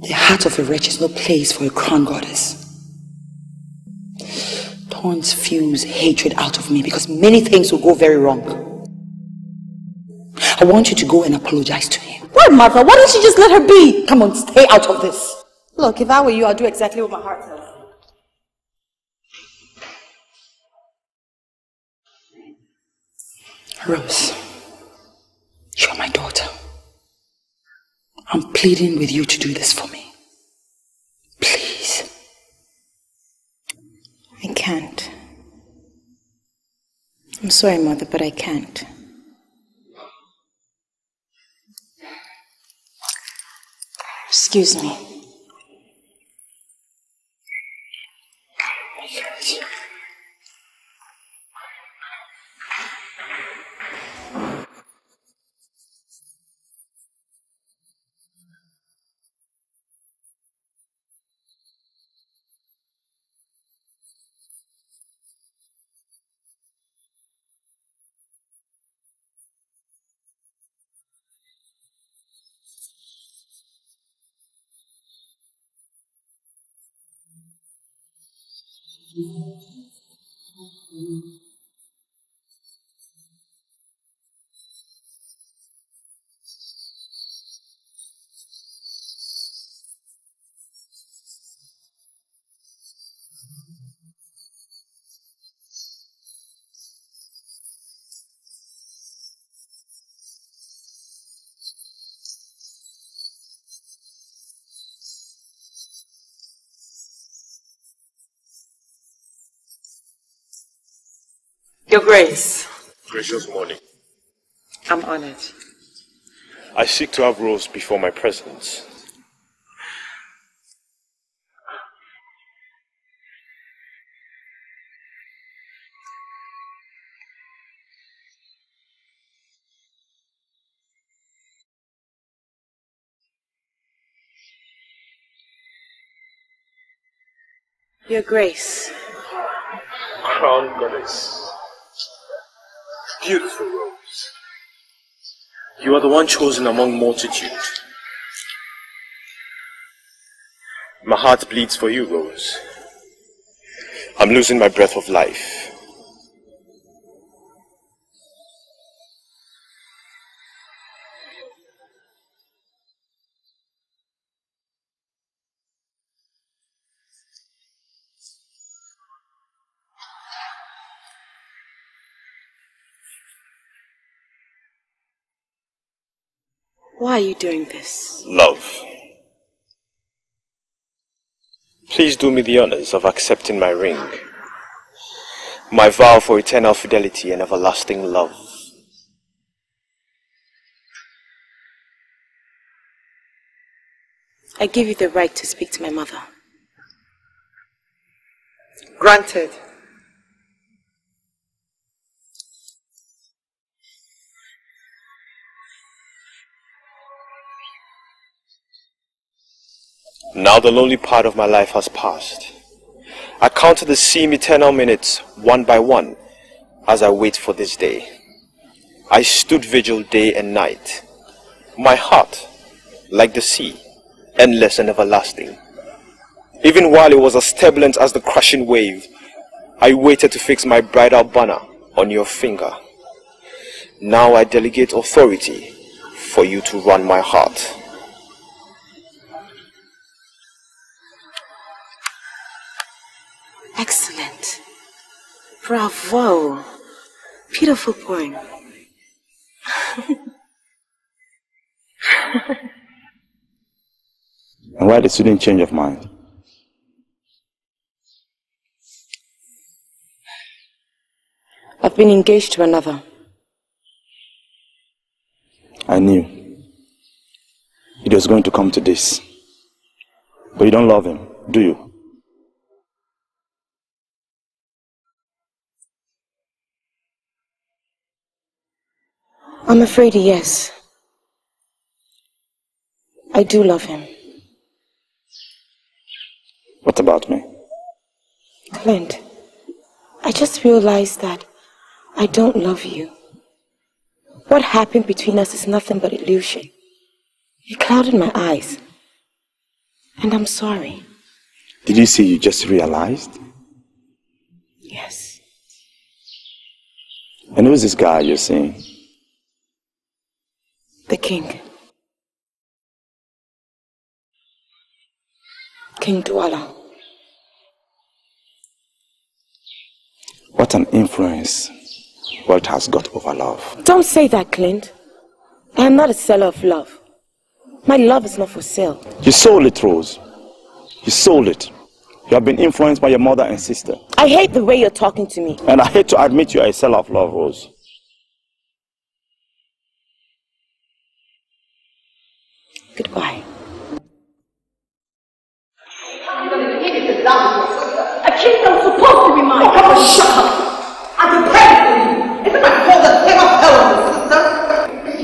The heart of a wretch is no place for a crown goddess. Thorns fuse hatred out of me because many things will go very wrong. I want you to go and apologize to him. Why, mother? Why don't you just let her be? Come on, stay out of this. Look, if I were you, I'd do exactly what my heart tells me. Rose, you're my daughter. I'm pleading with you to do this for me. Please. I can't. I'm sorry, Mother, but I can't. Excuse me. Your Grace, Gracious morning. I'm honored. I seek to have Rose before my presence. Your Grace, Crown goddess. Beautiful Rose. You are the one chosen among multitude. My heart bleeds for you, Rose. I'm losing my breath of life. Why are you doing this? Love. Please do me the honors of accepting my ring. My vow for eternal fidelity and everlasting love. I give you the right to speak to my mother. Granted. Now the lonely part of my life has passed. I count the same eternal minutes one by one as I wait for this day. I stood vigil day and night. My heart, like the sea, endless and everlasting. Even while it was as turbulent as the crashing wave, I waited to fix my bridal banner on your finger. Now I delegate authority for you to run my heart. Excellent. Bravo. Beautiful poem. And why the sudden change of mind? I've been engaged to another. I knew it was going to come to this. But you don't love him, do you? I'm afraid yes. I do love him. What about me? Clint, I just realized that I don't love you. What happened between us is nothing but illusion. You clouded my eyes. And I'm sorry. Did you see you just realized? Yes. And who's this guy you're seeing? The king. King Dwala. What an influence wealth has got over love. Don't say that, Clint. I am not a seller of love. My love is not for sale. You sold it, Rose. You sold it. You have been influenced by your mother and sister. I hate the way you're talking to me. And I hate to admit you are a seller of love, Rose. Goodbye. A kingdom's supposed to be mine. Oh, come on, shut up. I can pay for you. Isn't that called a thing of hell on the sister?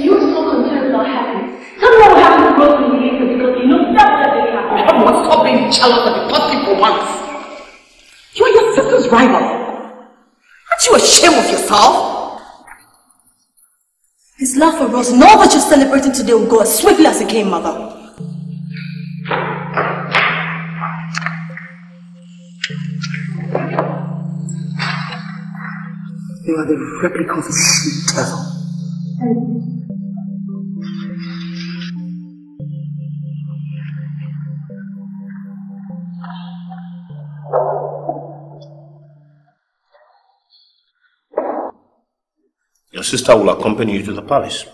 You're so concerned about happiness. Tell me what happened to Rose and Diego because you know that's what they happened. Come on, stop being jealous and be positive for once. You are your sister's rival. Aren't you ashamed of yourself? His love for Rose and all that you're celebrating today oh will go as swiftly as it came, Mother. You are the replica of a she devil. Your sister will accompany you to the palace.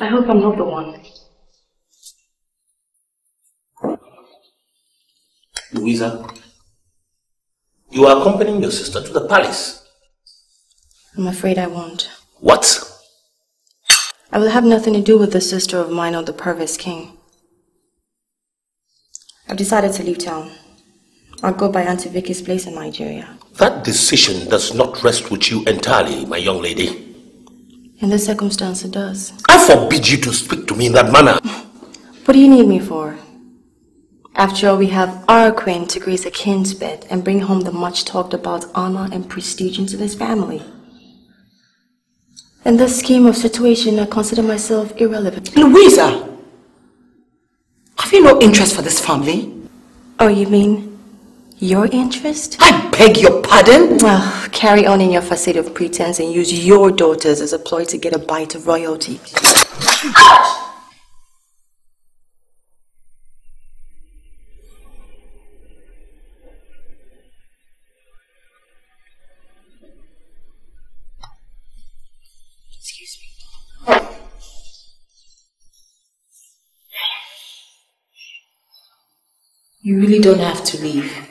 I hope I'm not the one. Louisa, you are accompanying your sister to the palace. I'm afraid I won't. What? I will have nothing to do with the sister of mine or the Purvis King. I've decided to leave town. I'll go by Auntie Vicky's place in Nigeria. That decision does not rest with you entirely, my young lady. In this circumstance, it does. I forbid you to speak to me in that manner. What do you need me for? After all, we have our queen to grace a king's bed and bring home the much talked about honor and prestige into this family. In this scheme of situation, I consider myself irrelevant. Louisa! Have you no interest for this family? Oh, you mean your interest? I beg your pardon? Well, carry on in your facade of pretense and use your daughters as a ploy to get a bite of royalty. Excuse me. You really don't have to leave.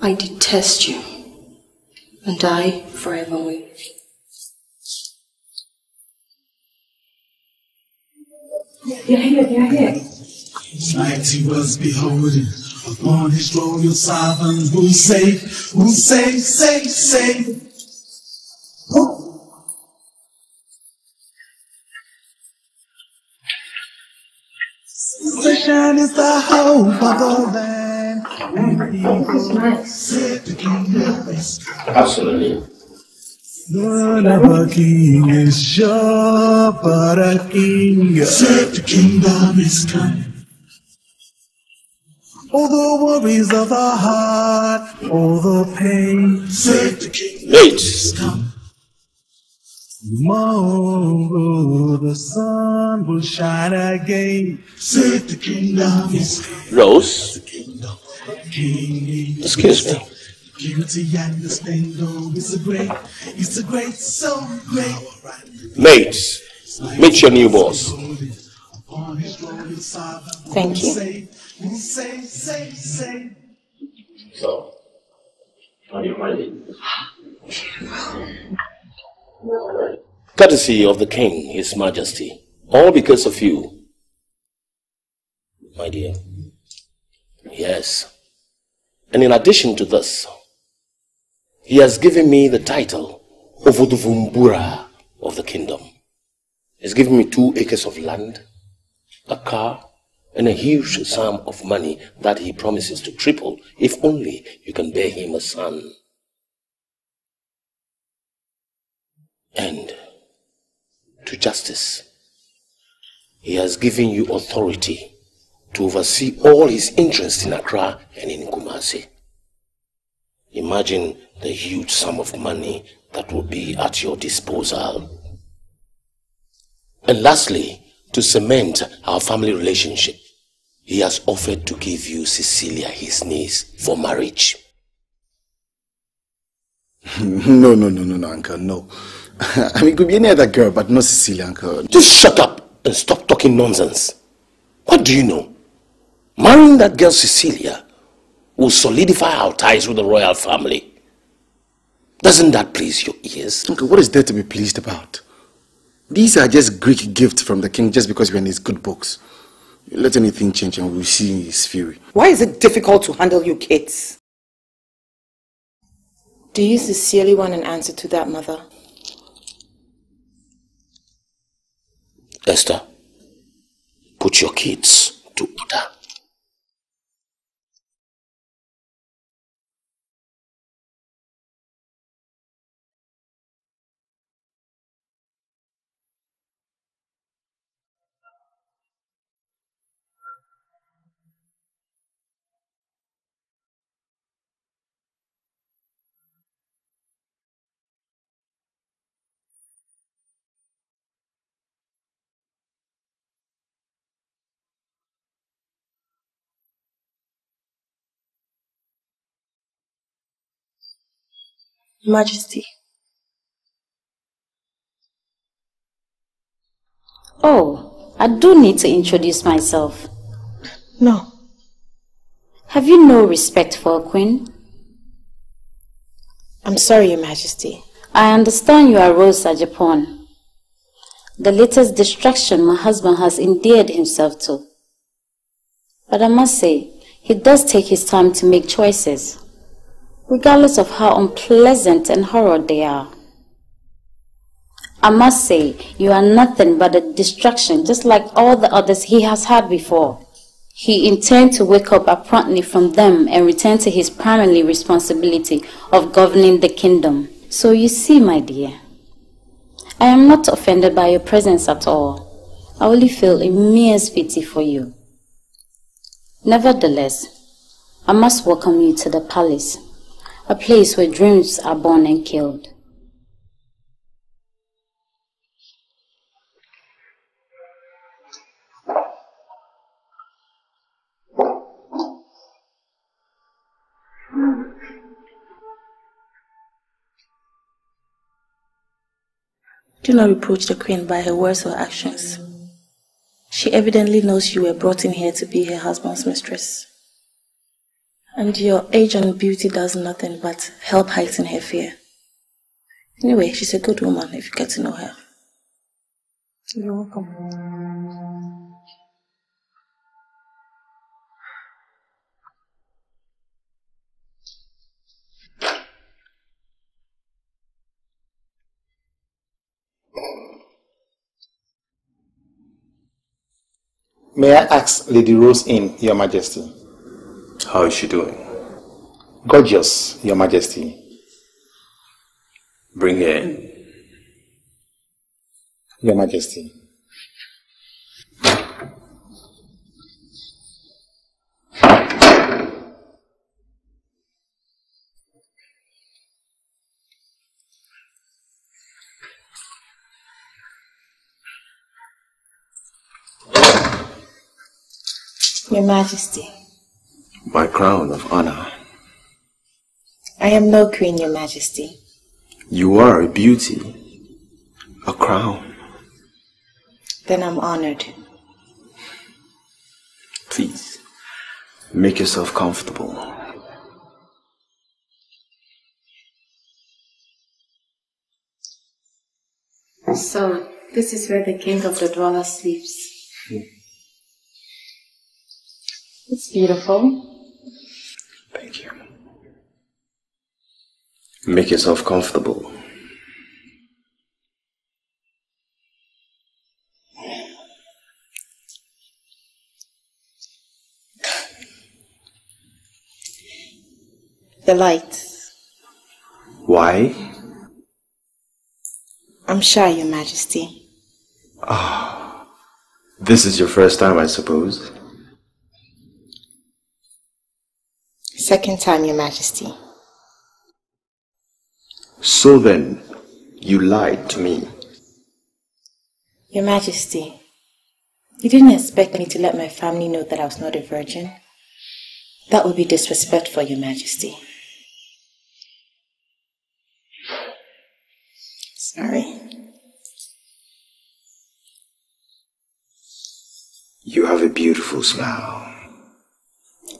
I detest you, and I forever will. You're here, you're here. Night he was beholding upon his royal sovereign who save, who save, save, save. Sunshine is the hope of the land. Said the kingdom is Absolutely. Of a king is sure, but a king. Said the kingdom is coming. All the worries of the heart, all the pain. Said the kingdom Wait. is coming. Tomorrow the sun will shine again. Said the kingdom is coming. Rose, excuse me. Beauty and the splendor is a great, it's a great, so great. Mates, meet your new boss. Thank you. So, how do you find it? Courtesy of the King, His Majesty, all because of you, my dear. Yes. And in addition to this, he has given me the title of Oduvumbura of the kingdom. He's given me two acres of land, a car, and a huge sum of money that he promises to triple if only you can bear him a son. And to justice, he has given you authority to oversee all his interests in Accra and in Kumasi. Imagine the huge sum of money that will be at your disposal. And lastly, to cement our family relationship, he has offered to give you Cecilia, his niece, for marriage. no, no, no, no, no, uncle, no. I mean, it could be any other girl, but not Cecilia, uncle. Just shut up and stop talking nonsense. What do you know? Marrying that girl Cecilia will solidify our ties with the royal family. Doesn't that please your ears? Uncle, what is there to be pleased about? These are just Greek gifts from the king just because we're in his good books. Let anything change and we'll see his fury. Why is it difficult to handle you kids? Do you sincerely want an answer to that, mother? Esther, put your kids to order. Majesty. Oh, I do need to introduce myself. No. Have you no respect for a queen? I'm sorry, Your Majesty. I understand you are Rose Ajapon. The latest distraction my husband has endeared himself to. But I must say, he does take his time to make choices regardless of how unpleasant and horrid they are. I must say, you are nothing but a distraction, just like all the others he has had before. He intends to wake up abruptly from them and return to his primary responsibility of governing the kingdom. So you see, my dear, I am not offended by your presence at all. I only feel immense pity for you. Nevertheless, I must welcome you to the palace a place where dreams are born and killed. Do not reproach the queen by her words or actions. She evidently knows you were brought in here to be her husband's mistress. And your age and beauty does nothing but help heighten her fear. Anyway, she's a good woman if you get to know her. You're welcome. May I ask Lady Rose in, Your Majesty? How is she doing? Gorgeous, Your Majesty. Bring her in. Your Majesty. Your Majesty. My crown of honor. I am no queen, your majesty. You are a beauty. A crown. Then I'm honored. Please, make yourself comfortable. So, this is where the king of the dweller sleeps. Hmm. It's beautiful. Thank you. Make yourself comfortable. The light. Why? I'm shy, Your Majesty. Ah, this is your first time, I suppose. Second time, Your Majesty. So then, you lied to me. Your Majesty, You didn't expect me to let my family know that I was not a virgin? That would be disrespectful, Your Majesty. Sorry. You have a beautiful smile.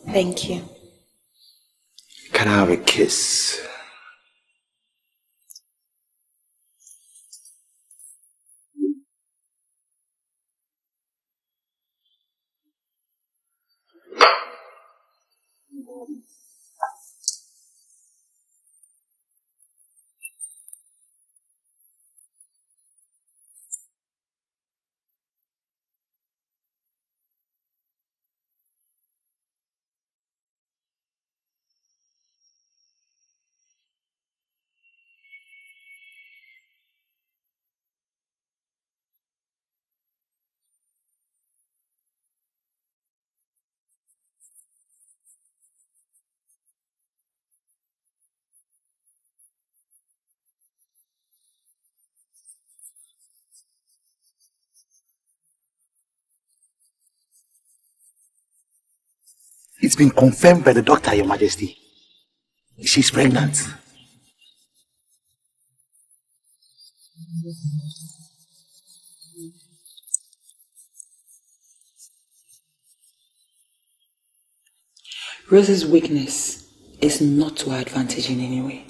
Thank you. Can I have a kiss? It's been confirmed by the doctor, Your Majesty. She's pregnant. Rose's weakness is not to her advantage in any way.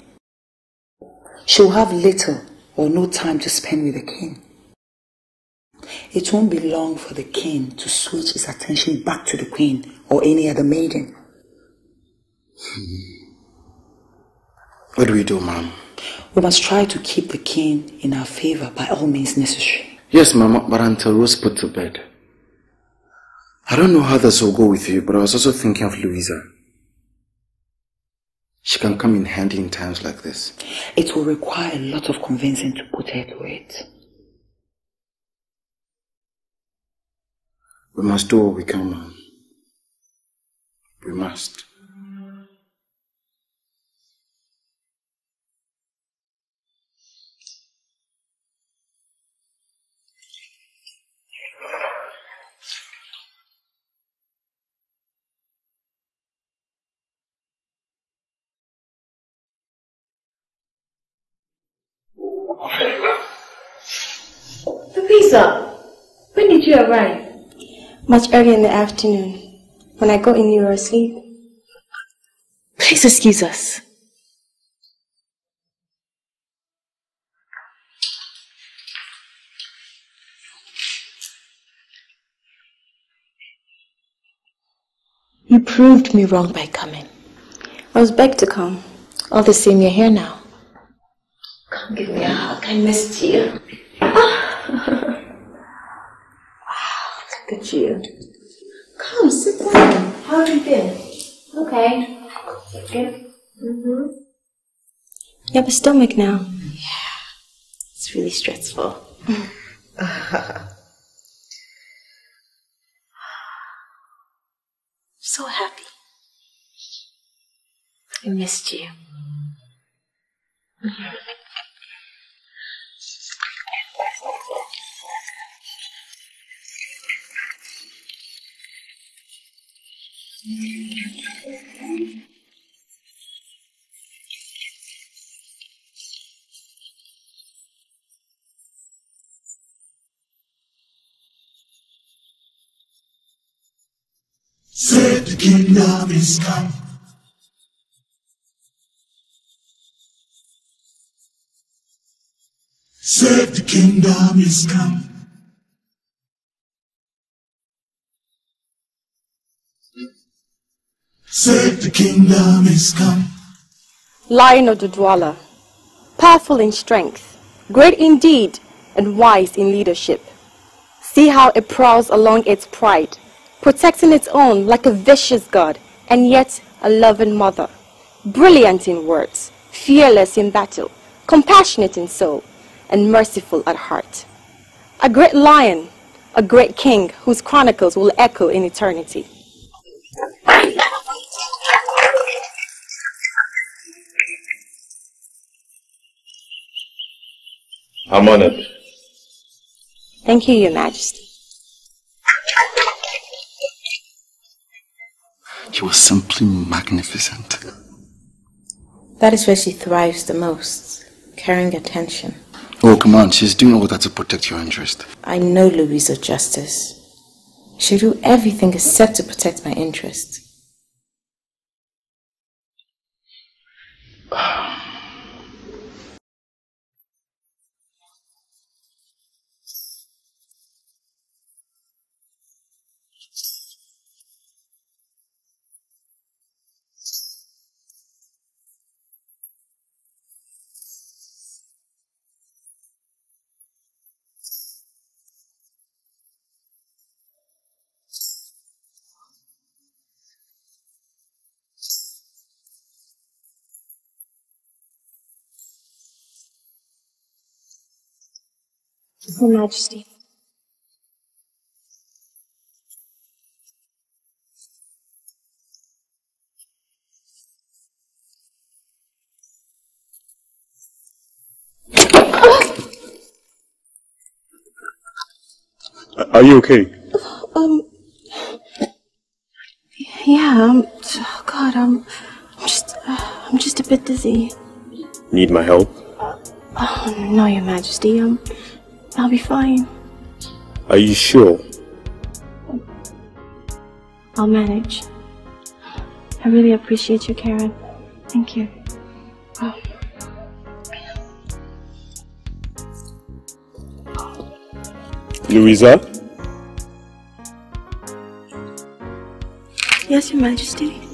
She'll have little or no time to spend with the king. It won't be long for the king to switch his attention back to the queen or any other maiden. Hmm. What do we do, ma'am? We must try to keep the king in our favor by all means necessary. Yes, ma'am, but until Rose put to bed. I don't know how this will go with you, but I was also thinking of Louisa. She can come in handy in times like this. It will require a lot of convincing to put her to it. We must do what we can. We must. Louisa, when did you arrive? Much earlier in the afternoon. When I got in, you were asleep. Please excuse us. You proved me wrong by coming. I was begged to come. All the same, you're here now. Come give me a hug. I missed you. Look at you. Come, sit down. How have you been? Okay. Good. Mm-hmm. You have a stomach now. Yeah. It's really stressful. So happy. I missed you. Said the kingdom is come. Said the kingdom is come. Said the kingdom is come. Lion of the dweller, powerful in strength, great indeed, and wise in leadership. See how it prowls along its pride, protecting its own like a vicious god, and yet a loving mother. Brilliant in words, fearless in battle, compassionate in soul, and merciful at heart. A great lion, a great king whose chronicles will echo in eternity. I'm honored. Thank you, Your Majesty. She was simply magnificent. That is where she thrives the most, caring attention. Oh, come on, she's doing all that to protect your interest. I know Louisa Justice. She'll do everything except to protect my interest. Your Majesty. Are you okay? Um. Yeah. Um. Oh God. I'm. I'm just. Uh, I'm just a bit dizzy. Need my help? Oh no, Your Majesty. Um. I'll be fine. Are you sure? I'll manage. I really appreciate you, Karen. Thank you. Oh. Louisa? Yes, Your Majesty.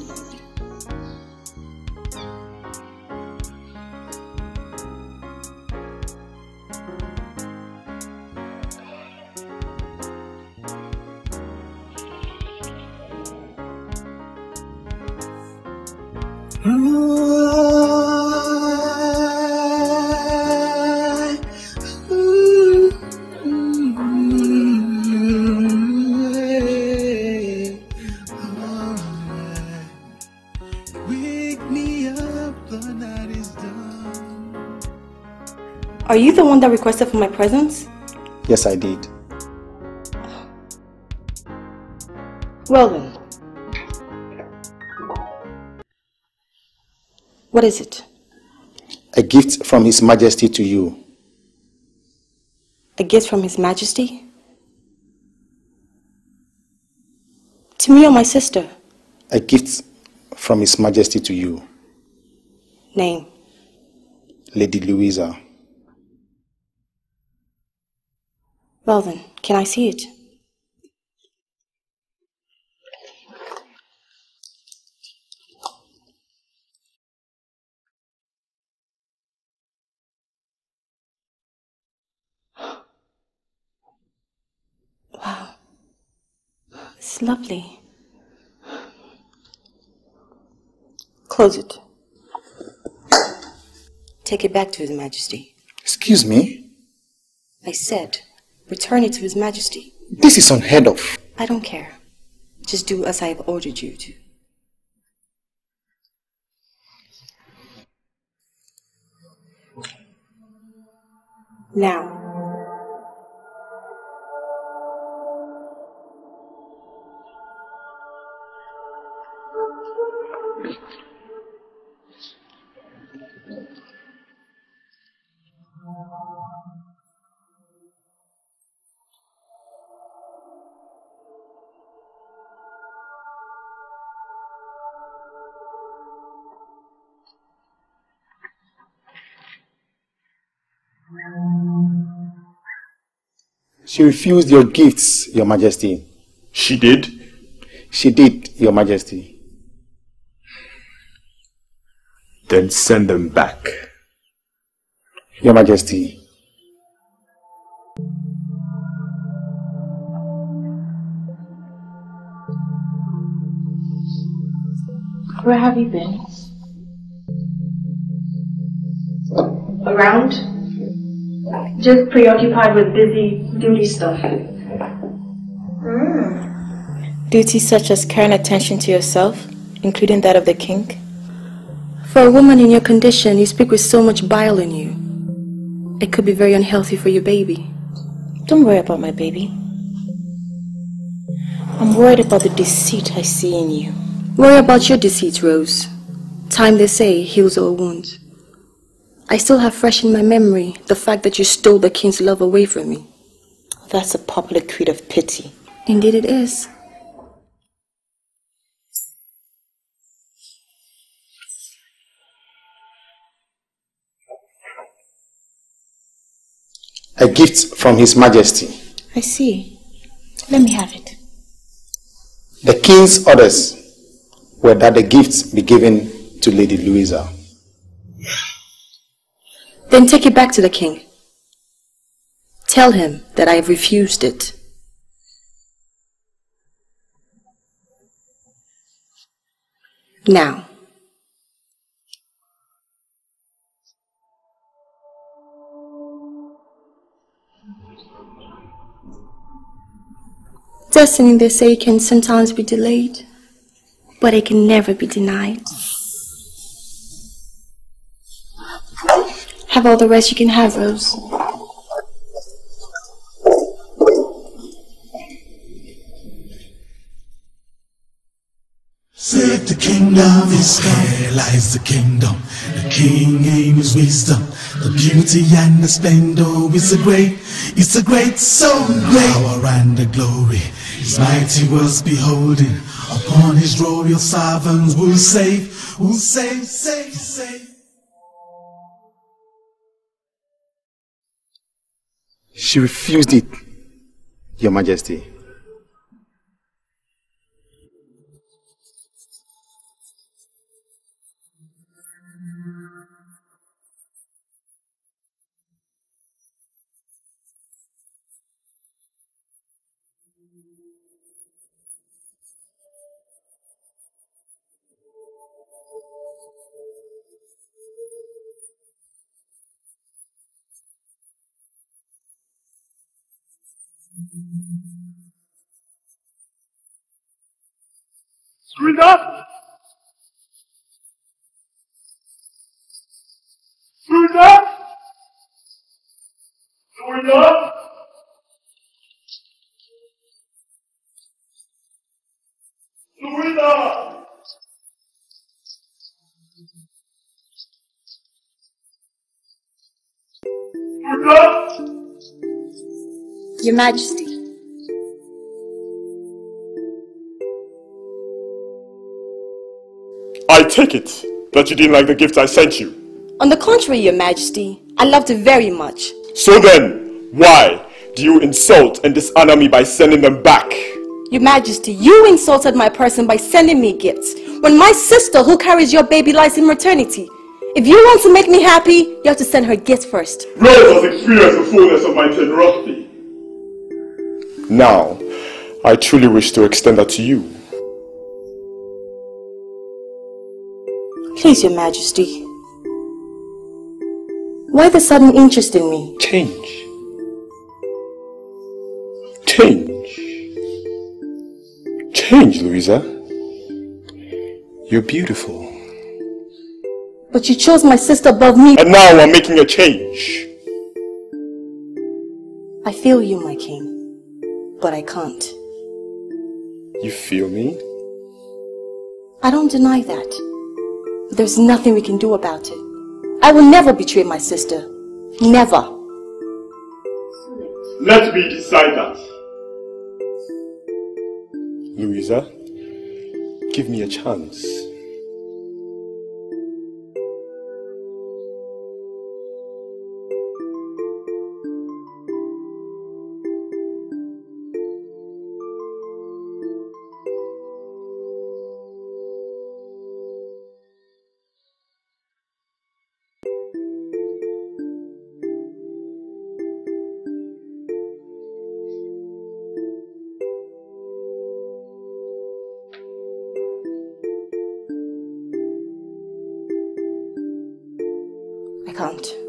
The one that requested for my presence? Yes, I did. Well then. What is it? A gift from His Majesty to you. A gift from His Majesty? To me or my sister? A gift from His Majesty to you. Name? Lady Louisa. Well then, can I see it? Wow. It's lovely. Close it. Take it back to His Majesty. Excuse me? I said, return it to His Majesty. This is unheard of. I don't care. Just do as I have ordered you to. Now. She refused your gifts, Your Majesty. She did? She did, Your Majesty. Then send them back. Your Majesty. Where have you been? Around? Just preoccupied with busy duty stuff. Hmm. Duties such as carrying attention to yourself, including that of the king. For a woman in your condition, you speak with so much bile in you. It could be very unhealthy for your baby. Don't worry about my baby. I'm worried about the deceit I see in you. Worry about your deceit, Rose. Time, they say, heals all wounds. I still have fresh in my memory the fact that you stole the king's love away from me. That's a popular creed of pity. Indeed it is. A gift from His Majesty. I see. Let me have it. The king's orders were that the gifts be given to Lady Louisa. Then take it back to the king. Tell him that I have refused it. Now, Destiny, they say, can sometimes be delayed, but it can never be denied. Have all the rest you can have, Rose. Said the kingdom is Where lies the kingdom? The king in his wisdom. The beauty and the splendor is a great, it's a great, so great. Power and the glory, his mighty was beholding. Upon his royal sovereigns will save, will save, save, save. She refused it, Your Majesty. Brenda! Brenda! Brenda! Brenda! Brenda! Your Majesty. Take it that you didn't like the gift I sent you. On the contrary, Your Majesty, I loved it very much. So then, why do you insult and dishonor me by sending them back? Your Majesty, you insulted my person by sending me gifts when my sister who carries your baby lies in maternity. If you want to make me happy, you have to send her gifts first. Rose has experienced the fullness of my generosity. Now, I truly wish to extend that to you. Please, Your Majesty. Why the sudden interest in me? Change. Change. Change, Louisa. You're beautiful. But you chose my sister above me. And now I'm making a change. I feel you, my king. But I can't. You feel me? I don't deny that. There's nothing we can do about it. I will never betray my sister. Never. Let me decide that. Louisa, give me a chance. I can't.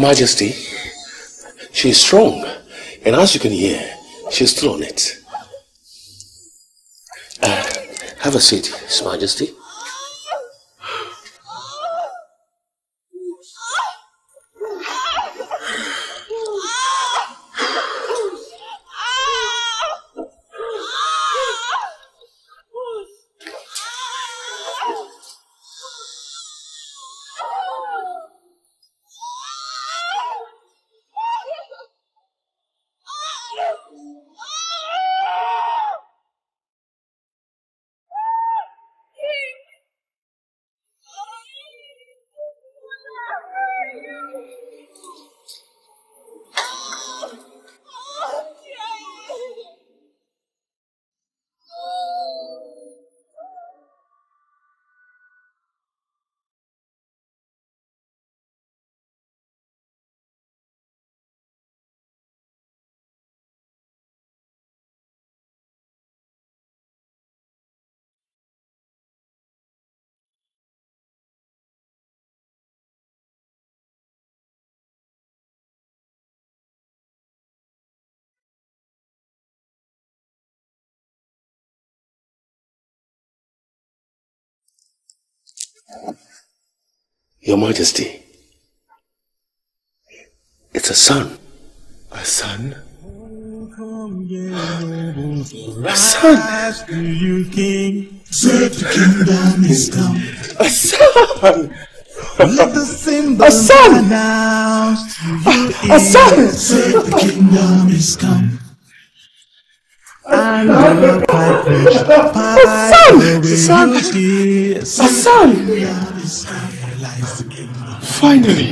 Majesty, she is strong. And as you can hear, she's still on it. Uh, have a seat, His Majesty. Your Majesty, it's a son. A son? A son! To you, King, said the kingdom is come. A son! Let the symbol A son! announce to you, A son! Said the kingdom is come. And the pipe push, pipe son! the way Son! you son! Kingdom is come. Realize the kingdom. Finally,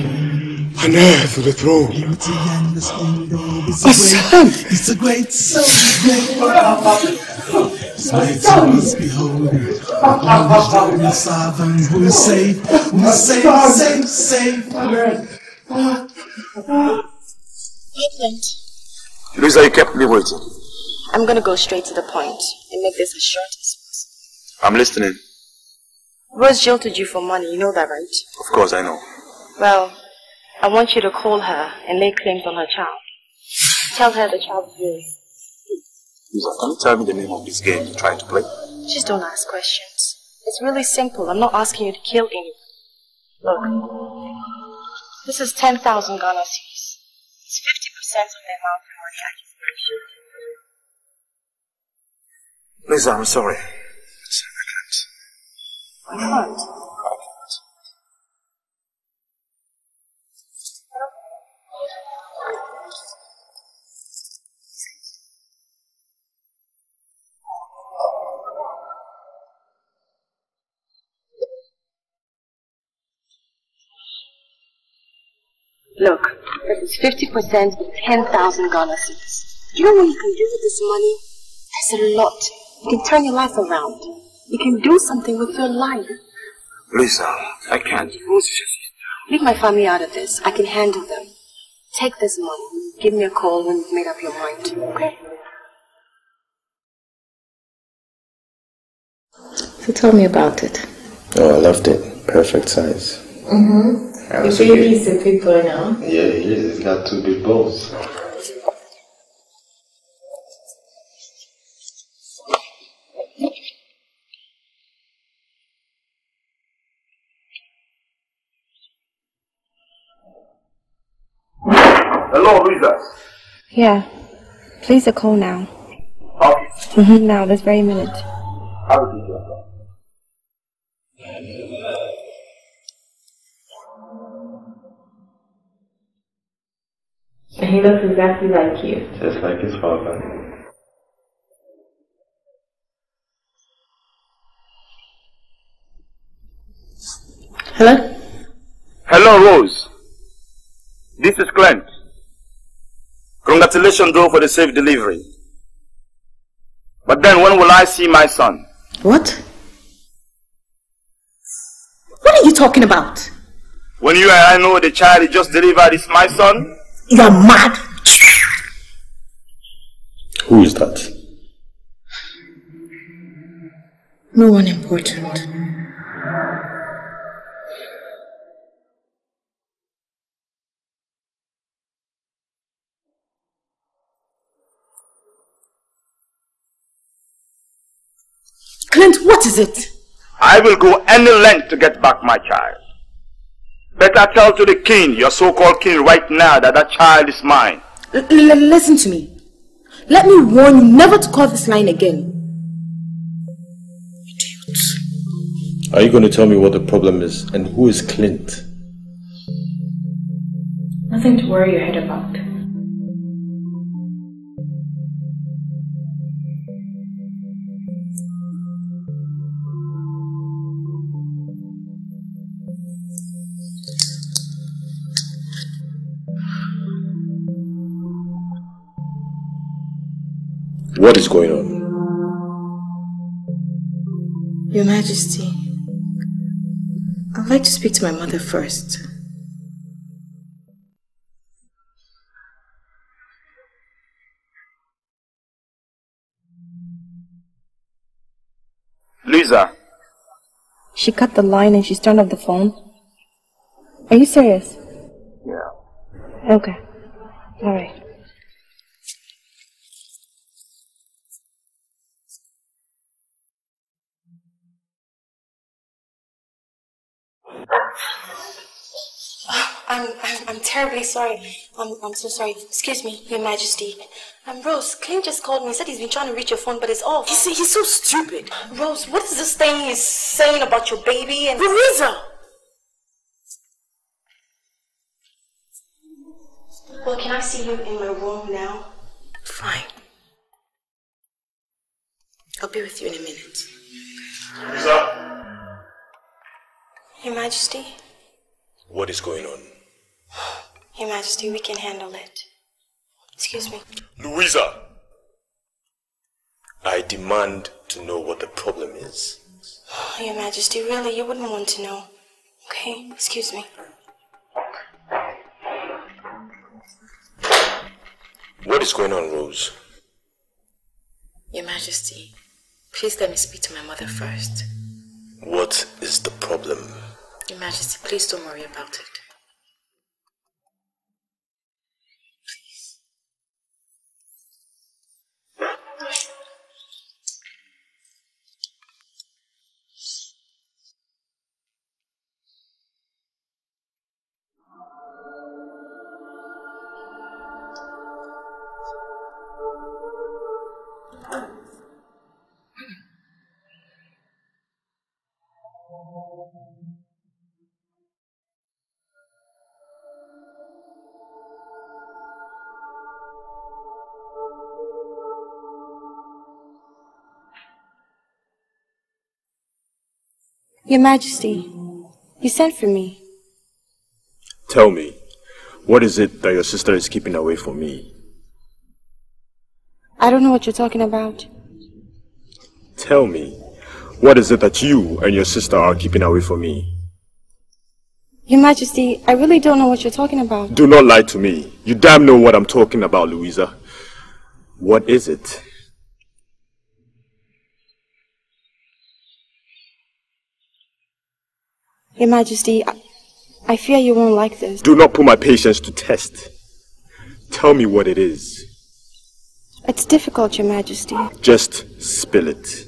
an heir to the throne. Beauty and the splendor is A a son! great, it's a great, so great. Sight to us behold, upon the throne of sovereign who is safe, who is safe, safe, safe. Maitland, Louisa, you kept me waiting. I'm gonna go straight to the point and make this as short as possible. I'm listening. Rose jilted you for money, you know that, right? Of course, I know. Well, I want you to call her and lay claims on her child. Tell her the child is yours. Lisa, can you tell me the name of this game you're trying to play? Just don't ask questions. It's really simple. I'm not asking you to kill anyone. Look, this is 10,000 Ghana cedis. It's 50% of the amount for the accusation. Louisa, I'm sorry. I can't. I can't. Look, this is 50% of 10,000 Ghana cedis. Do you know what you can do with this money? That's a lot. You can turn your life around. You can do something with your life. Lisa, I can't. Rose is your sister. Leave my family out of this. I can handle them. Take this money. Give me a call when you've made up your mind. Okay? So tell me about it. Oh, I loved it. Perfect size. Mm-hmm. I The was baby is a big boy now. Yeah, he is. He's got two big balls. Yeah. Please a call now. Okay. Mm-hmm, now, this very minute. How did you do He looks exactly like you. Just like his father. Hello? Hello, Rose. This is Clint. Congratulations, though, for the safe delivery. But then, when will I see my son? What? What are you talking about? When you and I know the child he just delivered is my son? You're mad. Who is that? No one important. Clint, what is it? I will go any length to get back my child. Better tell to the king, your so-called king right now, that that child is mine. L listen to me. Let me warn you never to call this line again. Idiot. Are you going to tell me what the problem is and who is Clint? Nothing to worry your head about. What is going on? Your Majesty, I'd like to speak to my mother first. Lisa. She cut the line and she's turned off the phone. Are you serious? Yeah. Okay. Alright. I'm, I'm, I'm terribly sorry. I'm, I'm so sorry. Excuse me, Your Majesty. Um, Rose, Clint just called me. He said he's been trying to reach your phone, but it's off. He's, he's so stupid. Rose, what is this thing he's saying about your baby and... Louisa! Well, can I see you in my room now? Fine. I'll be with you in a minute. Lisa? Your Majesty? What is going on? Your Majesty, we can handle it. Excuse me. Louisa! I demand to know what the problem is. Your Majesty, really, you wouldn't want to know. Okay, excuse me. What is going on, Rose? Your Majesty, please let me speak to my mother first. What is the problem? Your Majesty, please don't worry about it. Your Majesty, you sent for me. Tell me, what is it that your sister is keeping away from me? I don't know what you're talking about. Tell me, what is it that you and your sister are keeping away from me? Your Majesty, I really don't know what you're talking about. Do not lie to me. You damn know what I'm talking about, Louisa. What is it? Your Majesty, I, I fear you won't like this. Do not put my patience to test. Tell me what it is. It's difficult, Your Majesty. Just spill it.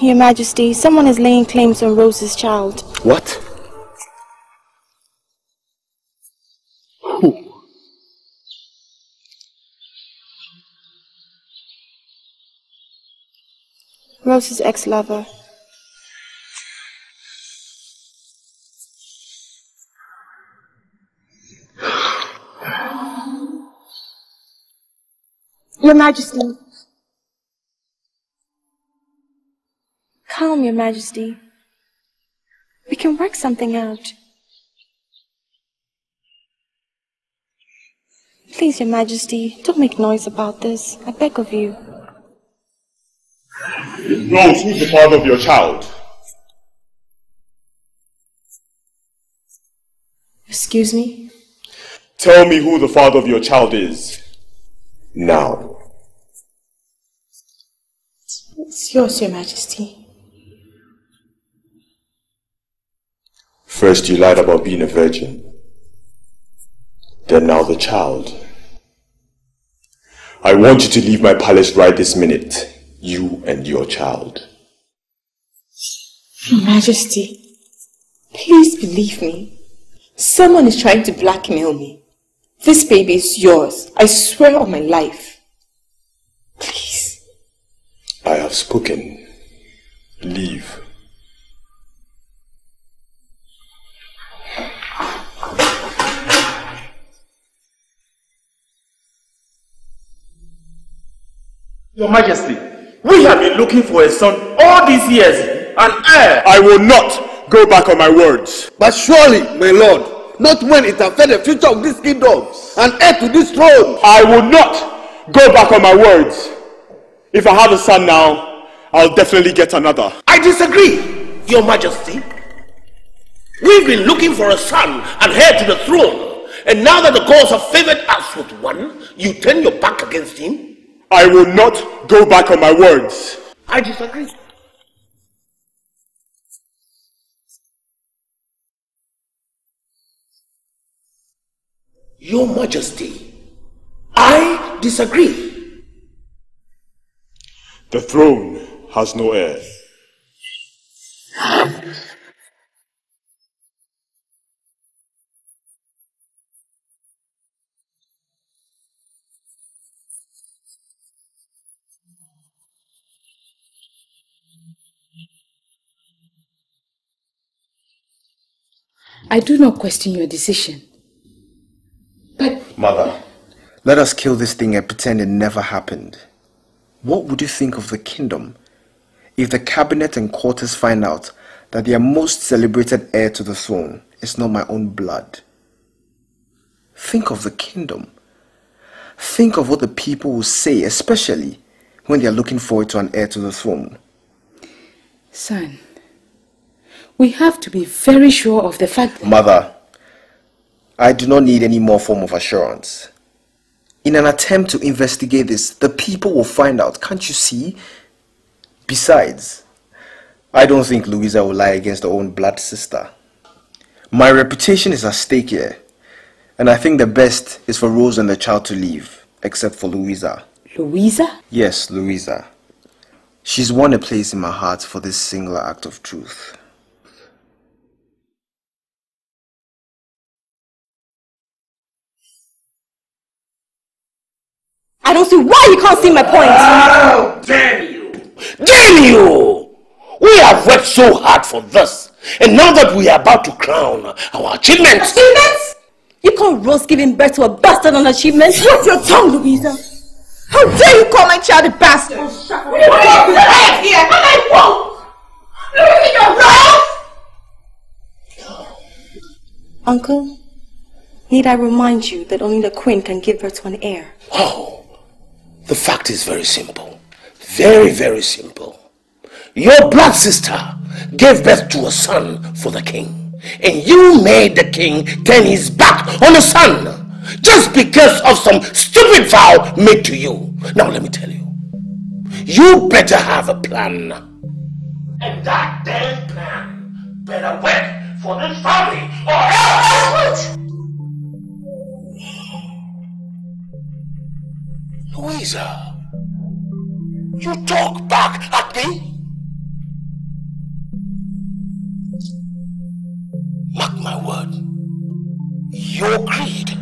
Your Majesty, someone is laying claims on Rose's child. What? Rose's ex-lover. Your Majesty. Calm, Your Majesty. We can work something out. Please, Your Majesty, don't make noise about this. I beg of you. Rose, who's the father of your child? Excuse me? Tell me who the father of your child is. Now. It's yours, Your Majesty. First you lied about being a virgin. Then now the child. I want you to leave my palace right this minute. You and your child. Your Majesty, please believe me. Someone is trying to blackmail me. This baby is yours. I swear on my life. Please. I have spoken. Leave. Your Majesty, we have been looking for a son all these years, an heir. I will not go back on my words. But surely, my lord, not when it affects the future of this kingdom, and heir to this throne. I will not go back on my words. If I have a son now, I'll definitely get another. I disagree, Your Majesty. We've been looking for a son and heir to the throne, and now that the gods have favored us with one, you turn your back against him? I will not go back on my words. I disagree. Your Majesty, I disagree. The throne has no heir. I do not question your decision. But... Mother, let us kill this thing and pretend it never happened. What would you think of the kingdom if the cabinet and courtiers find out that their most celebrated heir to the throne is not my own blood? Think of the kingdom. Think of what the people will say, especially when they are looking forward to an heir to the throne. Son, we have to be very sure of the fact that... Mother, I do not need any more form of assurance. In an attempt to investigate this, the people will find out, can't you see? Besides, I don't think Louisa will lie against her own blood sister. My reputation is at stake here, and I think the best is for Rose and the child to leave, except for Louisa. Louisa? Yes, Louisa. She's won a place in my heart for this singular act of truth. I don't see why you can't see my point. Oh, damn you! Damn you! We have worked so hard for this. And now that we are about to crown our achievements. Achievements? You call Rose giving birth to a bastard an achievement? What's your tongue, Louisa? How dare you call my child a bastard? Oh, shut up. What are you here? And I won't! Uncle, need I remind you that only the queen can give birth to an heir? Oh, the fact is very simple. Very, very simple. Your blood sister gave birth to a son for the king. And you made the king turn his back on the son. Just because of some stupid vow made to you. Now let me tell you. You better have a plan. And that damn plan better work for this family or else. Louisa, you talk back at me? Mark my word, your creed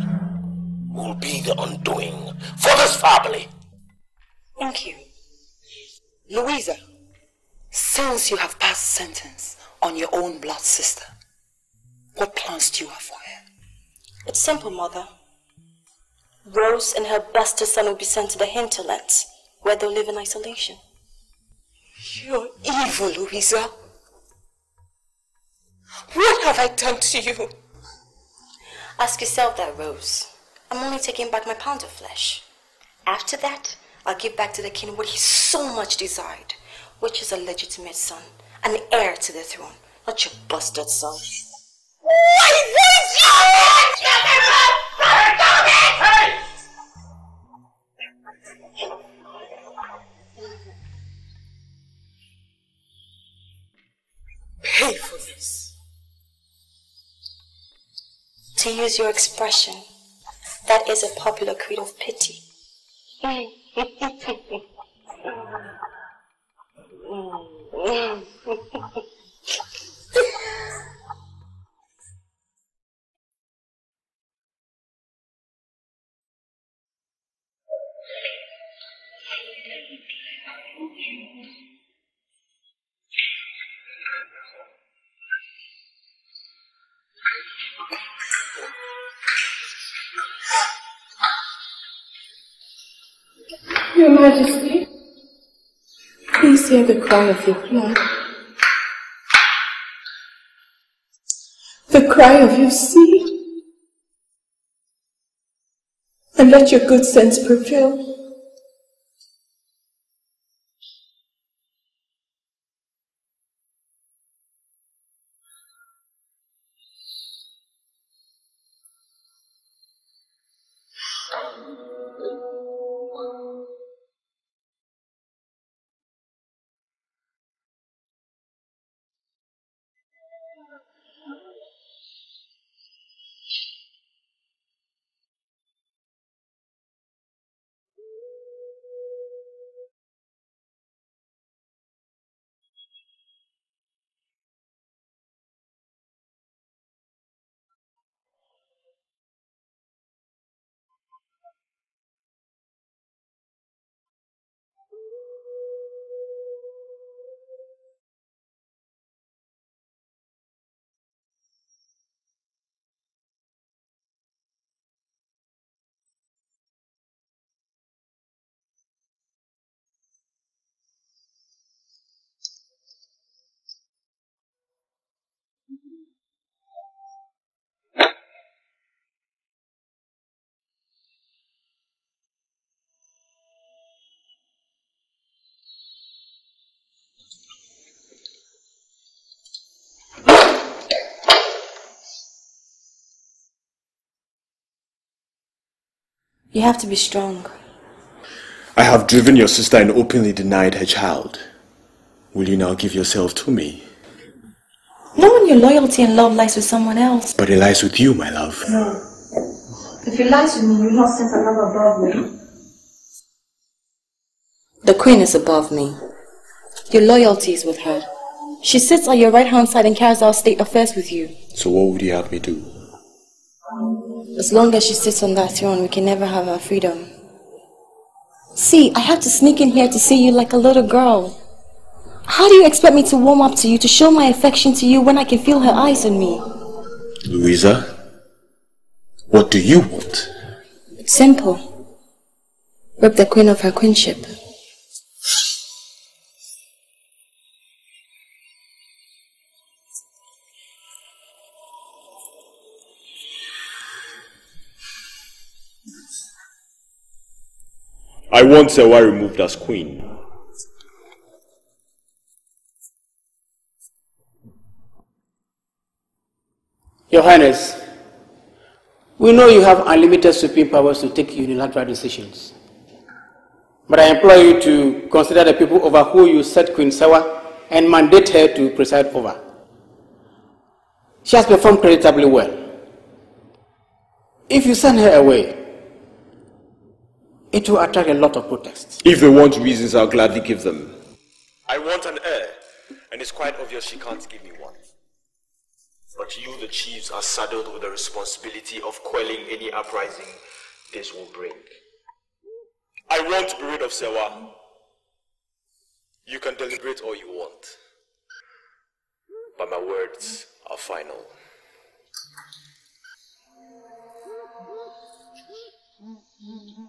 will be the undoing for this family. Thank you. Louisa, since you have passed sentence on your own blood sister, what plans do you have for her? It's simple, Mother. Rose and her bastard son will be sent to the hinterlands, where they'll live in isolation. You're evil, Louisa. What have I done to you? Ask yourself that, Rose. I'm only taking back my pound of flesh. After that, I'll give back to the king what he so much desired, which is a legitimate son, an heir to the throne, not your bastard son. For this. To use your expression, that is a popular creed of pity. Your Majesty, please hear the cry of your blood. The cry of your seed. And let your good sense prevail. You have to be strong. I have driven your sister and openly denied her child. Will you now give yourself to me? Not when your loyalty and love lies with someone else. But it lies with you, my love. No. If it lies with me, you not sent another above me. The queen is above me. Your loyalty is with her. She sits at your right hand side and carries out state affairs with you. So what would you have me do? As long as she sits on that throne, we can never have our freedom. See, I have to sneak in here to see you like a little girl. How do you expect me to warm up to you, to show my affection to you when I can feel her eyes on me? Louisa, what do you want? It's simple. Rip the queen of her queenship. I want Sewa removed as queen. Your Highness, we know you have unlimited supreme powers to take unilateral decisions. But I implore you to consider the people over who you set Queen Sewa and mandate her to preside over. She has performed creditably well. If you send her away, it will attract a lot of protests. If they want reasons, I'll gladly give them. I want an heir, and it's quite obvious she can't give me one. But you, the chiefs, are saddled with the responsibility of quelling any uprising this will bring. I want to be rid of Sewa. You can deliberate all you want. But my words are final. How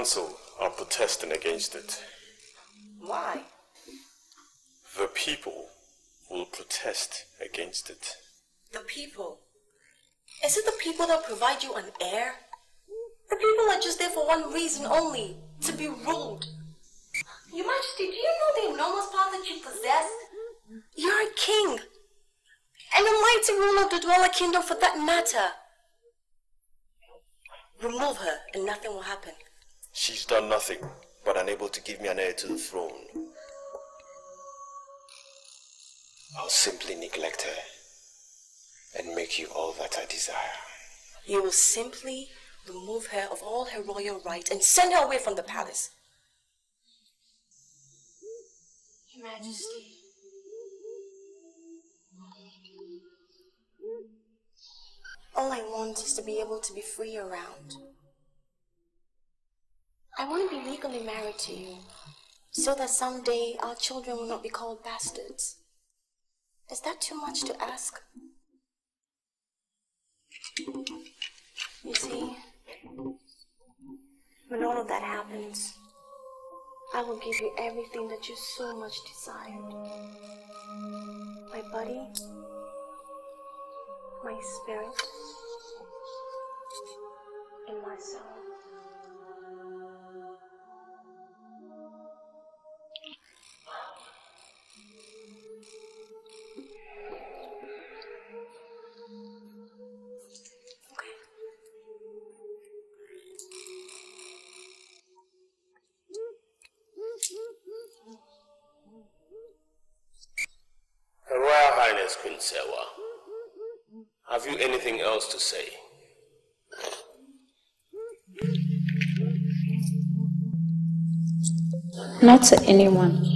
council are protesting against it. Why? The people will protest against it. The people. Is it the people that provide you an heir? The people are just there for one reason only, to be ruled. Your Majesty, do you know the enormous power that you possess? You're a king. And a mighty ruler of the Dweller Kingdom for that matter. Remove her and nothing will happen. She's done nothing but unable to give me an heir to the throne. I'll simply neglect her and make you all that I desire. You will simply remove her of all her royal rights and send her away from the palace. Your Majesty. All I want is to be able to be free around. I want to be legally married to you, so that someday our children will not be called bastards. Is that too much to ask? You see, when all of that happens, I will give you everything that you so much desired. My body, my spirit, and my soul. Anything else to say? Not to anyone,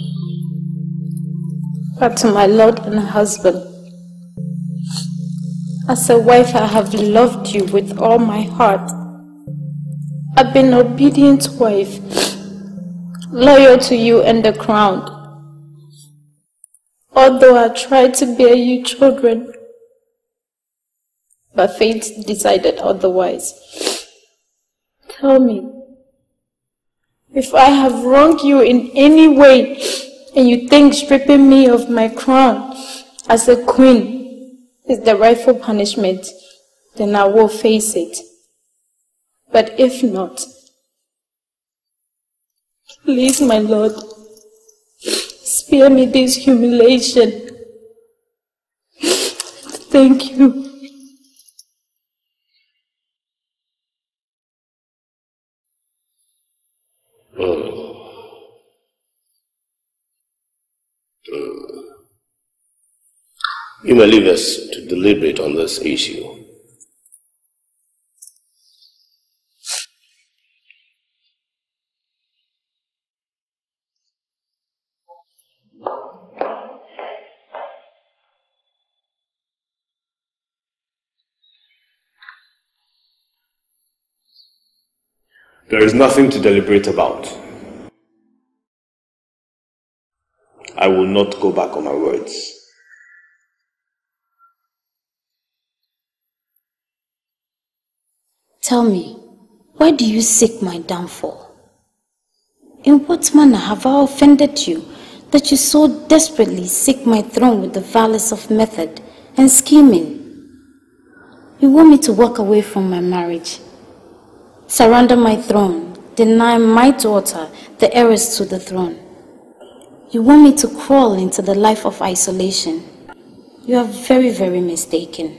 but to my Lord and husband. As a wife, I have loved you with all my heart. I've been an obedient wife, loyal to you and the crown. Although I tried to bear you children, but fate decided otherwise. Tell me, if I have wronged you in any way, and you think stripping me of my crown as a queen is the rightful punishment, then I will face it. But if not, please, my Lord, spare me this humiliation. Thank you. You may leave us to deliberate on this issue. There is nothing to deliberate about. I will not go back on my words. Tell me, why do you seek my downfall? In what manner have I offended you that you so desperately seek my throne with the violence of method and scheming? You want me to walk away from my marriage, surrender my throne, deny my daughter the heiress to the throne. You want me to crawl into the life of isolation. You are very, very mistaken.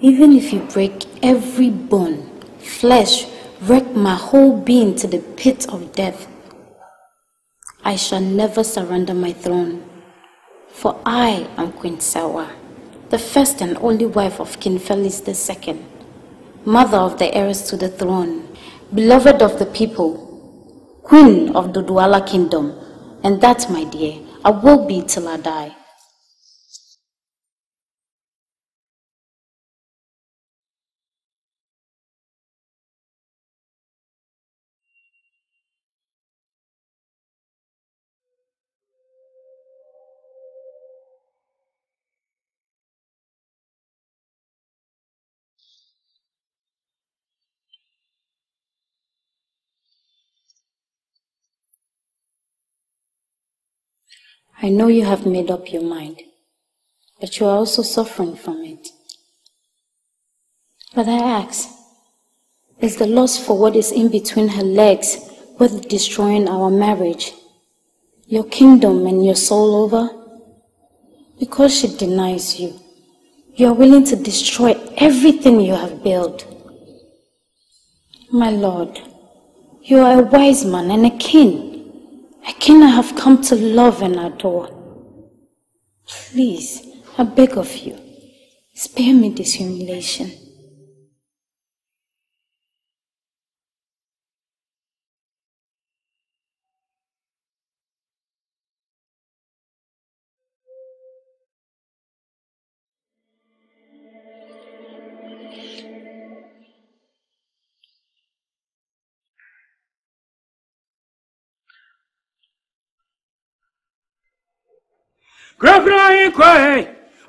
Even if you break every bone, flesh, wreck my whole being to the pit of death, I shall never surrender my throne. For I am Queen Sawa, the first and only wife of King Felix II, mother of the heirs to the throne, beloved of the people, queen of the Duala kingdom, and that, my dear, I will be till I die. I know you have made up your mind, but you are also suffering from it. But I ask, is the loss for what is in between her legs worth destroying our marriage, your kingdom and your soul over? Because she denies you, you are willing to destroy everything you have built. My lord, you are a wise man and a king. A king I have come to love and adore. Please, I beg of you, spare me this humiliation. kurokura yi kɔ hɛ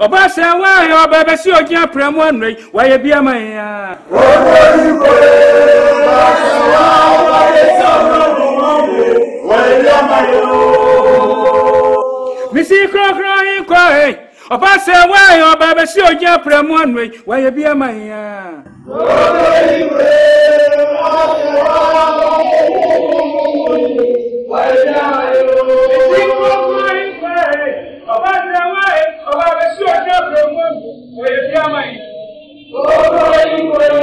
ɔbaasa waa yɛ ɔbaa bɛsi ogyina pram anura yi wɔayɛ bi ama yɛ a. kurokura yi kɔ hɛ ɔbaasa waa ɔbaa bɛsi ogyina pram anura yi wɔayɛ bi ama yɛ o. misi kurokura yi kɔ hɛ ɔbaasa waa yɛ ɔbaa bɛsi ogyina pram anura yi wɔayɛ bi ama yɛ a. kurokura yi kɔ hɛ ɔbaasa waa ɔbaa bɛsi ogyina pram anura yi wɔayɛ bi ama yɛ o. yi ya.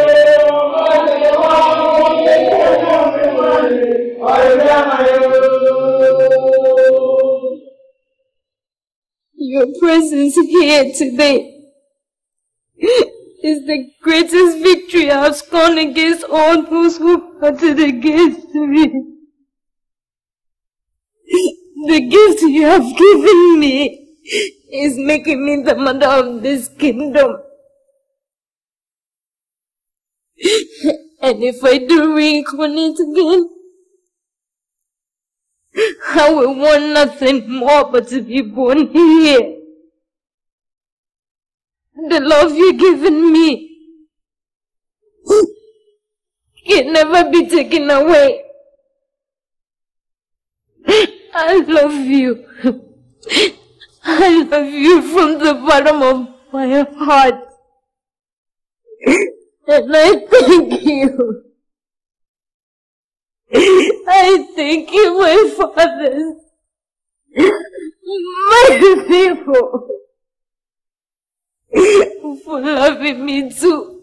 Your presence here today is the greatest victory I have scored against all those who plotted against me. The gift you have given me is making me the mother of this kingdom. And if I do reincarnate again, I will want nothing more but to be born here. The love you've given me can never be taken away. I love you. I love you from the bottom of my heart. And I thank you. I thank you, my fathers, my people, for loving me too.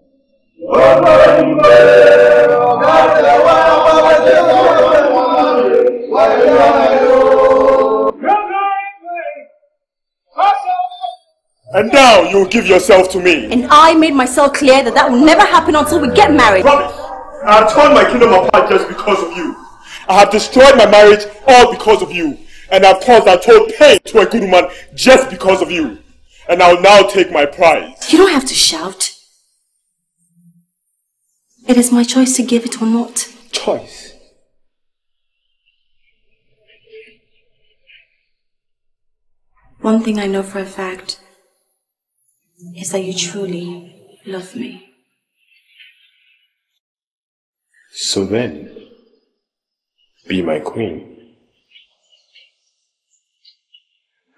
And now you will give yourself to me. And I made myself clear that that will never happen until we get married. Promise. I have torn my kingdom apart just because of you. I have destroyed my marriage all because of you. And I've caused untold pain to a good woman just because of you. And I'll now take my prize. You don't have to shout. It is my choice to give it or not. Choice? One thing I know for a fact is that you truly love me. So then, be my queen.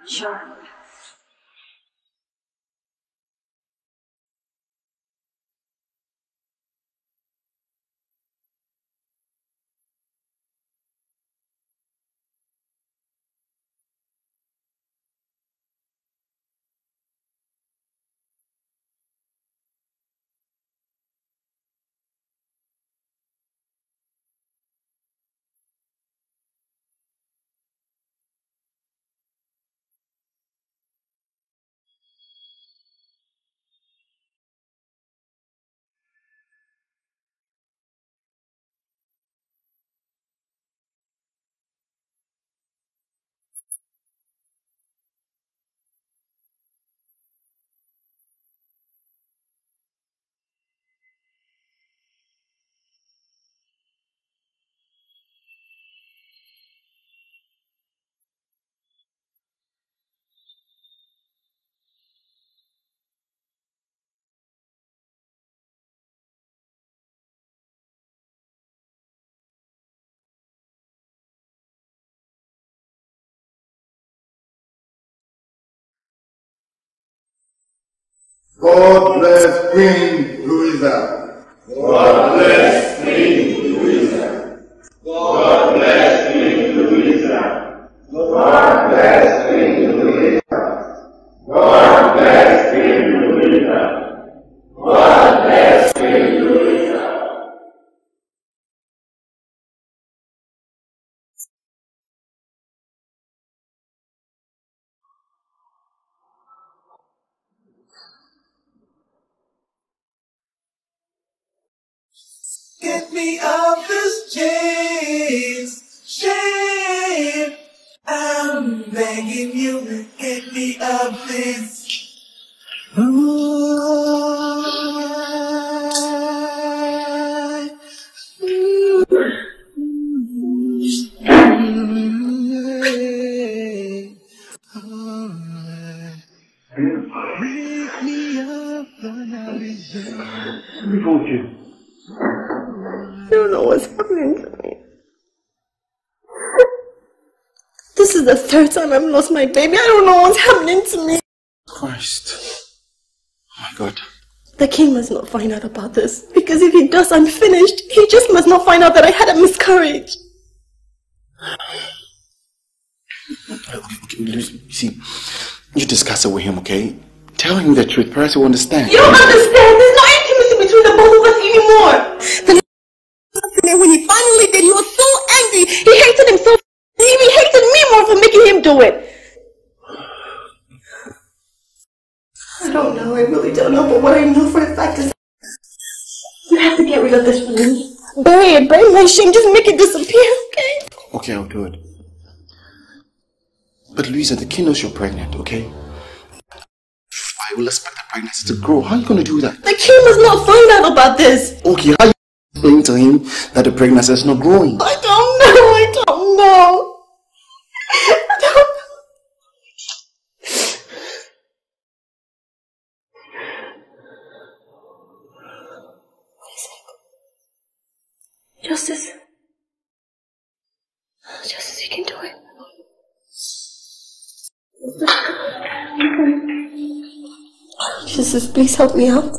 Sure. God bless Queen Louisa. Is the third time I've lost my baby. I don't know what's happening to me. Christ. Oh my God. The king must not find out about this. Because if he does, I'm finished. He just must not find out that I had a miscarriage. Okay, okay, see, you discuss it with him, okay? Tell him the truth. Perhaps he'll understand. You don't understand. There's no intimacy between the both of us anymore. The when he finally did, he was so angry. He hated himself. He even hated me more for making him do it. I don't know. I really don't know. But what I know for a fact is you have to get rid of this woman. Bury it. Bury my shame. Just make it disappear, okay? Okay, I'll do it. But Louisa, the king knows you're pregnant, okay? I will expect the pregnancy to grow. How are you going to do that? The king must not find out about this. Okay, how are you explain to him that the pregnancy is not growing? I don't know. I don't know. Please help me out.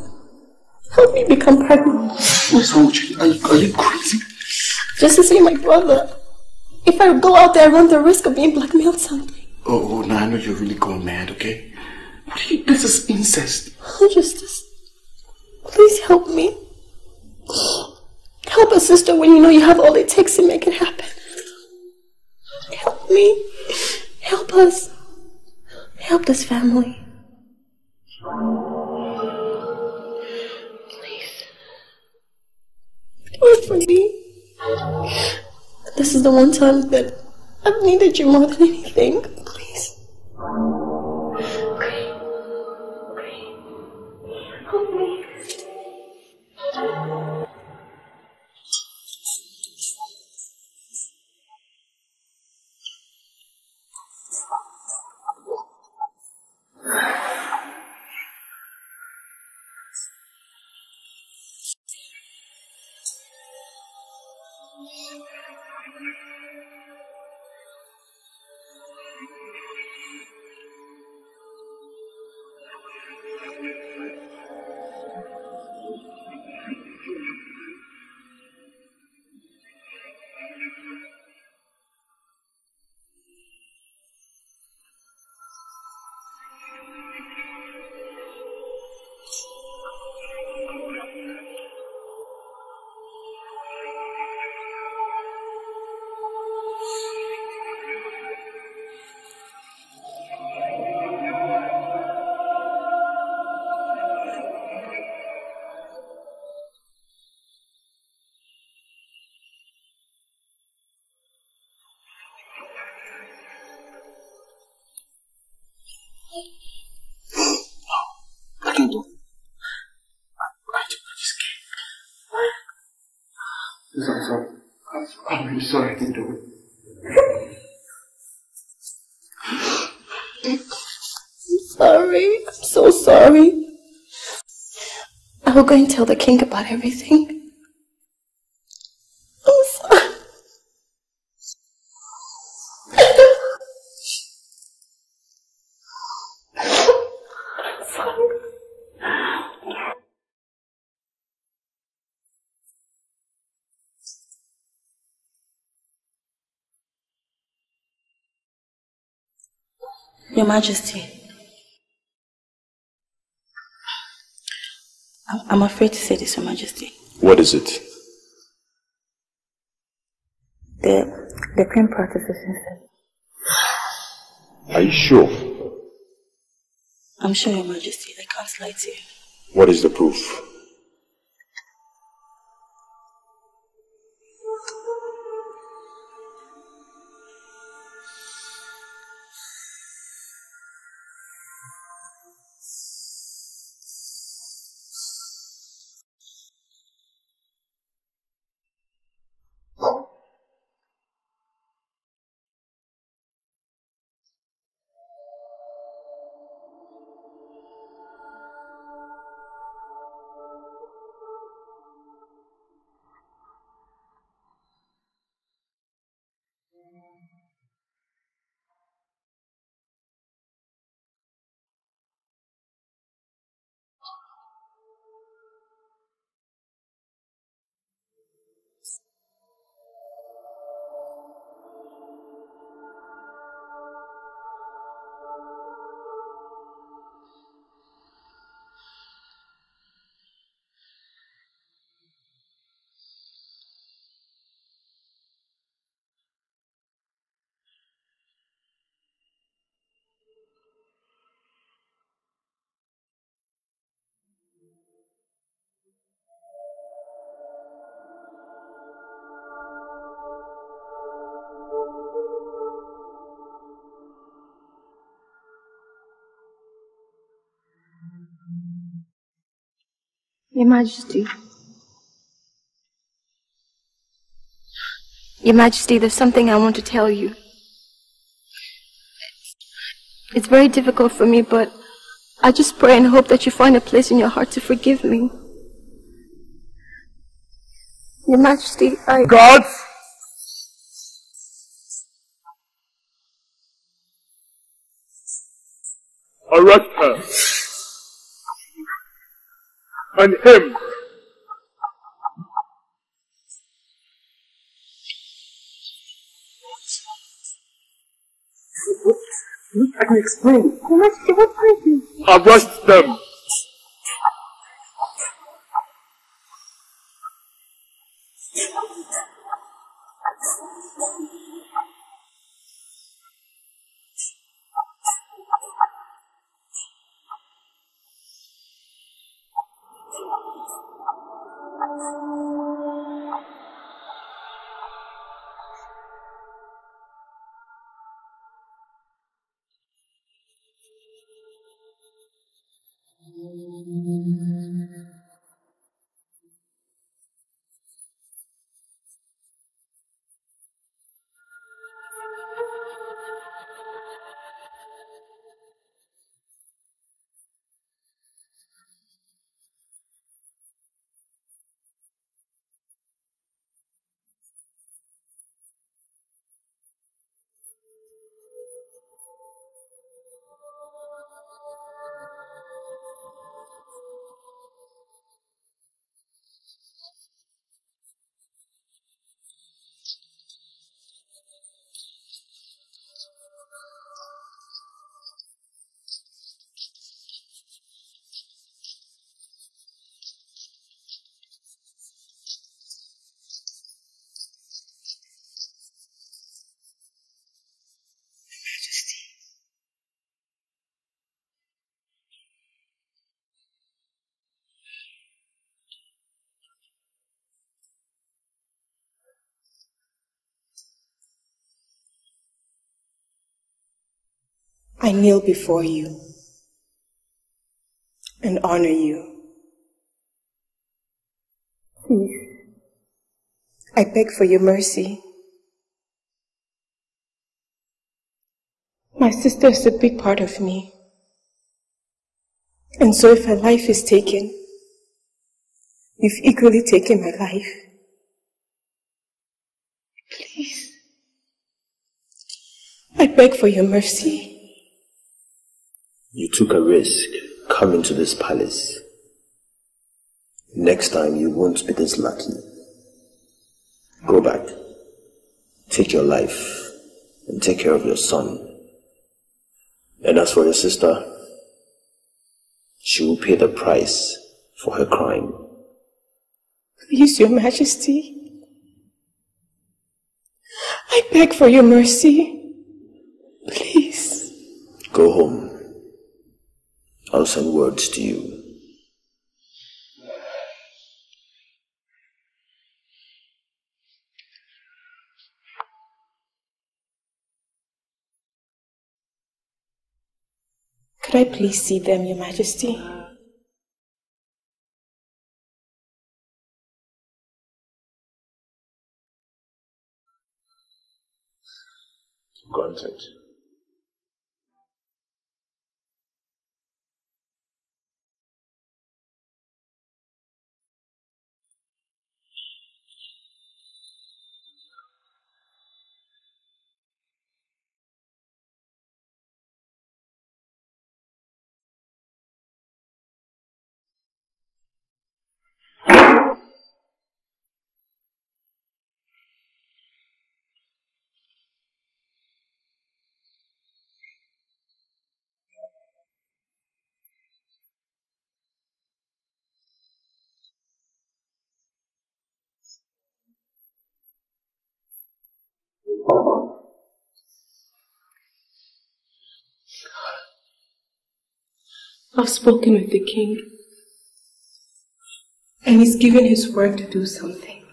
Help me become pregnant. What's wrong with you? Are you, are you crazy? Just to see my brother. If I go out there, I run the risk of being blackmailed someday. Oh, oh, no, I know you're really going mad, okay? What are you, this is incest. Justice, please help me. Help a sister when you know you have all it takes to make it happen. Help me. Help us. Help this family. This is the one time that I've needed you more than anything. I will go and tell the king about everything. I'm sorry. Your Majesty, I'm, I'm afraid to say this, Your Majesty. What is it? The, the queen practices incest. Are you sure? I'm sure, Your Majesty. I can't lie to you. What is the proof? Your Majesty. Your Majesty, there's something I want to tell you. It's very difficult for me, but I just pray and hope that you find a place in your heart to forgive me. Your Majesty, I... Guards! Arrest her! And him! I can explain. Your Majesty, what are you? Arrest them! I kneel before you and honor you. Please, I beg for your mercy. My sister is a big part of me. And so if her life is taken, you've equally taken my life. Please, I beg for your mercy. You took a risk coming to this palace. Next time you won't be this lucky. Go back. Take your life and take care of your son. And as for your sister, she will pay the price for her crime. Please, your majesty. I beg for your mercy. Please. Go home. I'll send words to you. Could I please see them, your majesty? Granted. I've spoken with the king. And he's given his word to do something.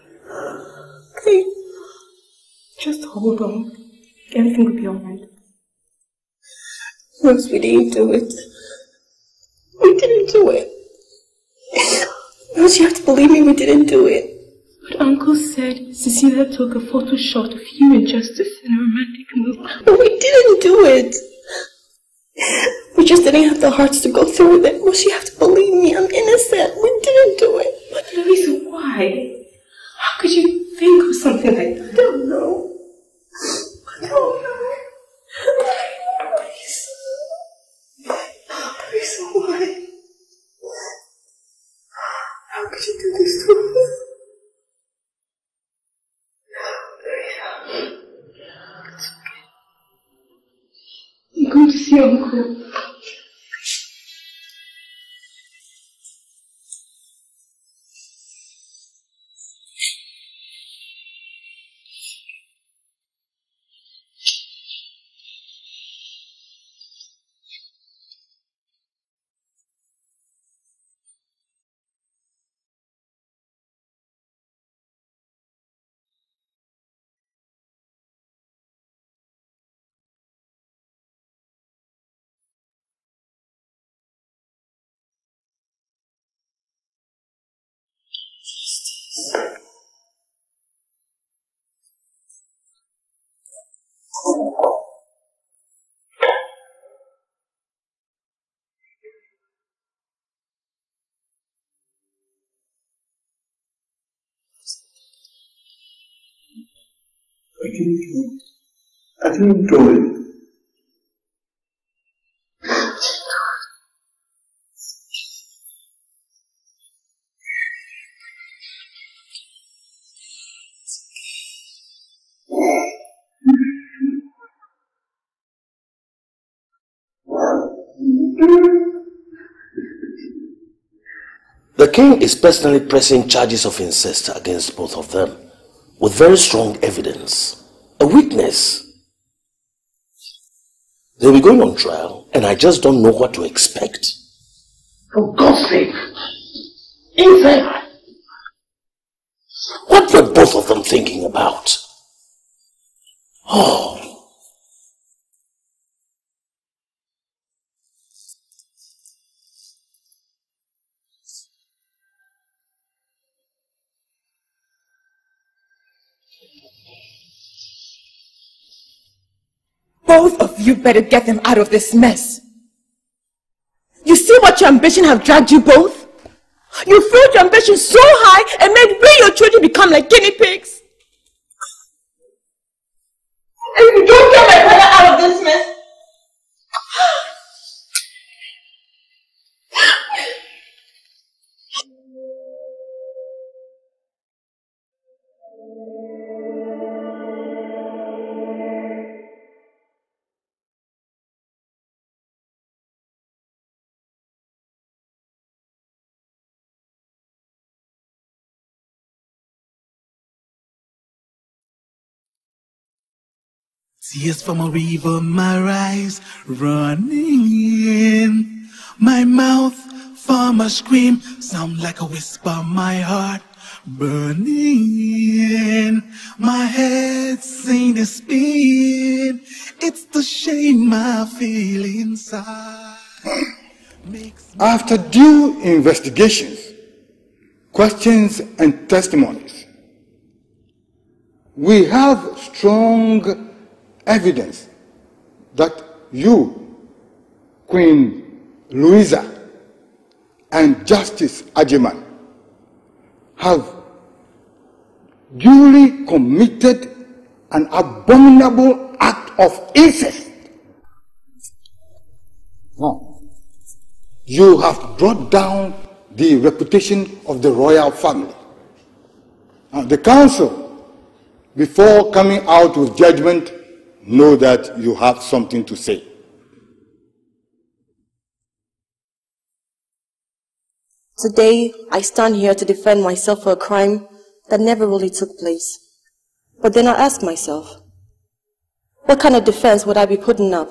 Okay. Just hold on. Everything will be alright. Rose, we didn't do it. We didn't do it. Rose, you have to believe me, we didn't do it. But Uncle said Cecilia took a photo shot of you and Justice in a romantic move. But we didn't do it. We just didn't have the hearts to go through with it. Rose, she have to believe me, I'm innocent. We didn't do it. But Louisa, why? How could you think of something like that? I don't know. I don't know. I'm going The king is personally pressing charges of incest against both of them with very strong evidence, a witness. They'll be going on trial, and I just don't know what to expect. For God's sake! Inside! What were both of them thinking about? Oh. Both of you better get them out of this mess. You see what your ambition have dragged you both? You filled your ambition so high and made we your children become like guinea pigs. And if you don't get my brother out of this mess, Tears from a river, my eyes running in. My mouth from a scream, sound like a whisper, my heart burning in. My head sing a spin. It's the shame I feel inside. After due investigations, questions, and testimonies, we have strong evidence that you, Queen Louisa, and Justice Ajiman have duly committed an abominable act of incest. No. You have brought down the reputation of the royal family. Now, the council, before coming out with judgment, know that you have something to say. Today, I stand here to defend myself for a crime that never really took place. But then I ask myself, what kind of defense would I be putting up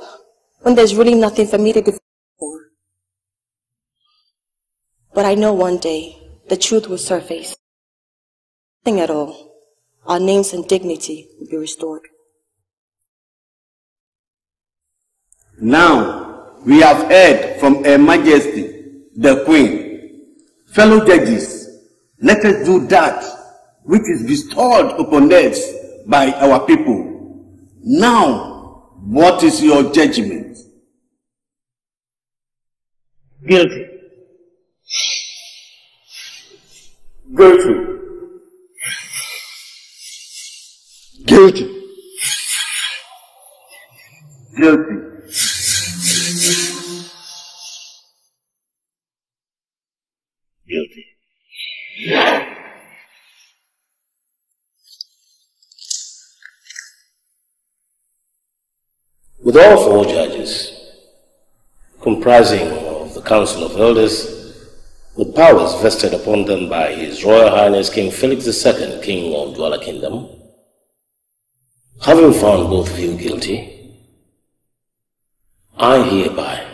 when there's really nothing for me to defend for? But I know one day the truth will surface. Nothing at all. Our names and dignity will be restored. Now, we have heard from Her Majesty, the Queen. Fellow judges, let us do that which is bestowed upon us by our people. Now, what is your judgment? Guilty. Guilty. Guilty. Guilty. Guilty. With all four judges, comprising of the Council of Elders, with powers vested upon them by His Royal Highness King Philip II, King of Dwala Kingdom, having found both of you guilty, I hereby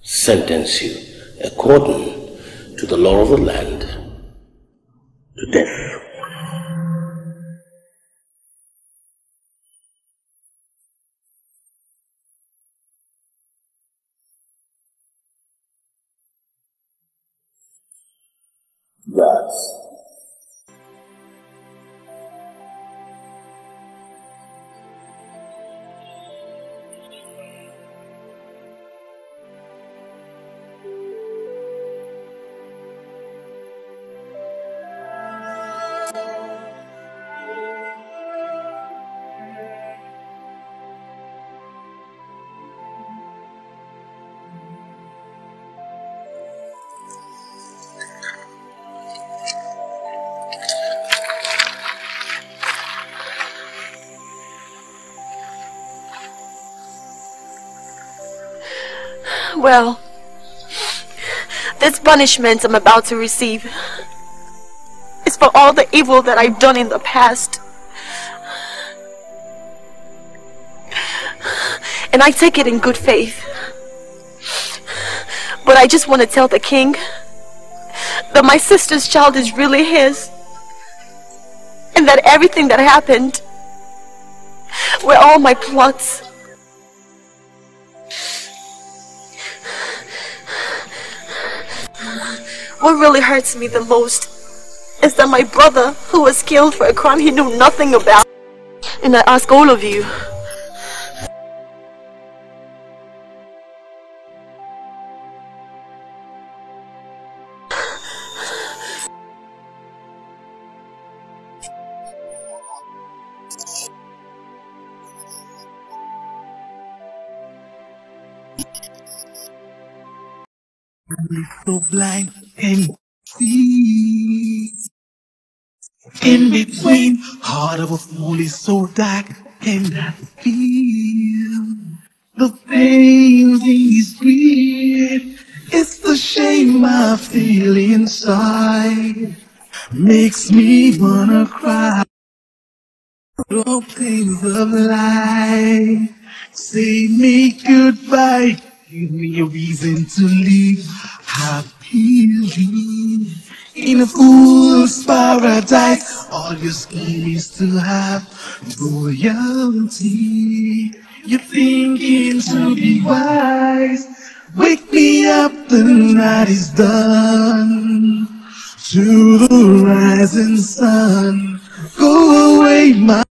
sentence you according to the law of the land to death. Well, this punishment I'm about to receive is for all the evil that I've done in the past. And I take it in good faith. But I just want to tell the king that my sister's child is really his. And that everything that happened were all my plots. What really hurts me the most is that my brother, who was killed for a crime he knew nothing about, and I ask all of you, In between, heart of a fool is so dark, and I feel the pain in his breath. It's the shame I feel inside, makes me wanna cry. Oh, pains of life, say me goodbye. Give me a reason to leave. Happy in a fool's paradise. All your scheme is to have royalty. You're thinking to be wise. Wake me up, the night is done. To the rising sun. Go away, my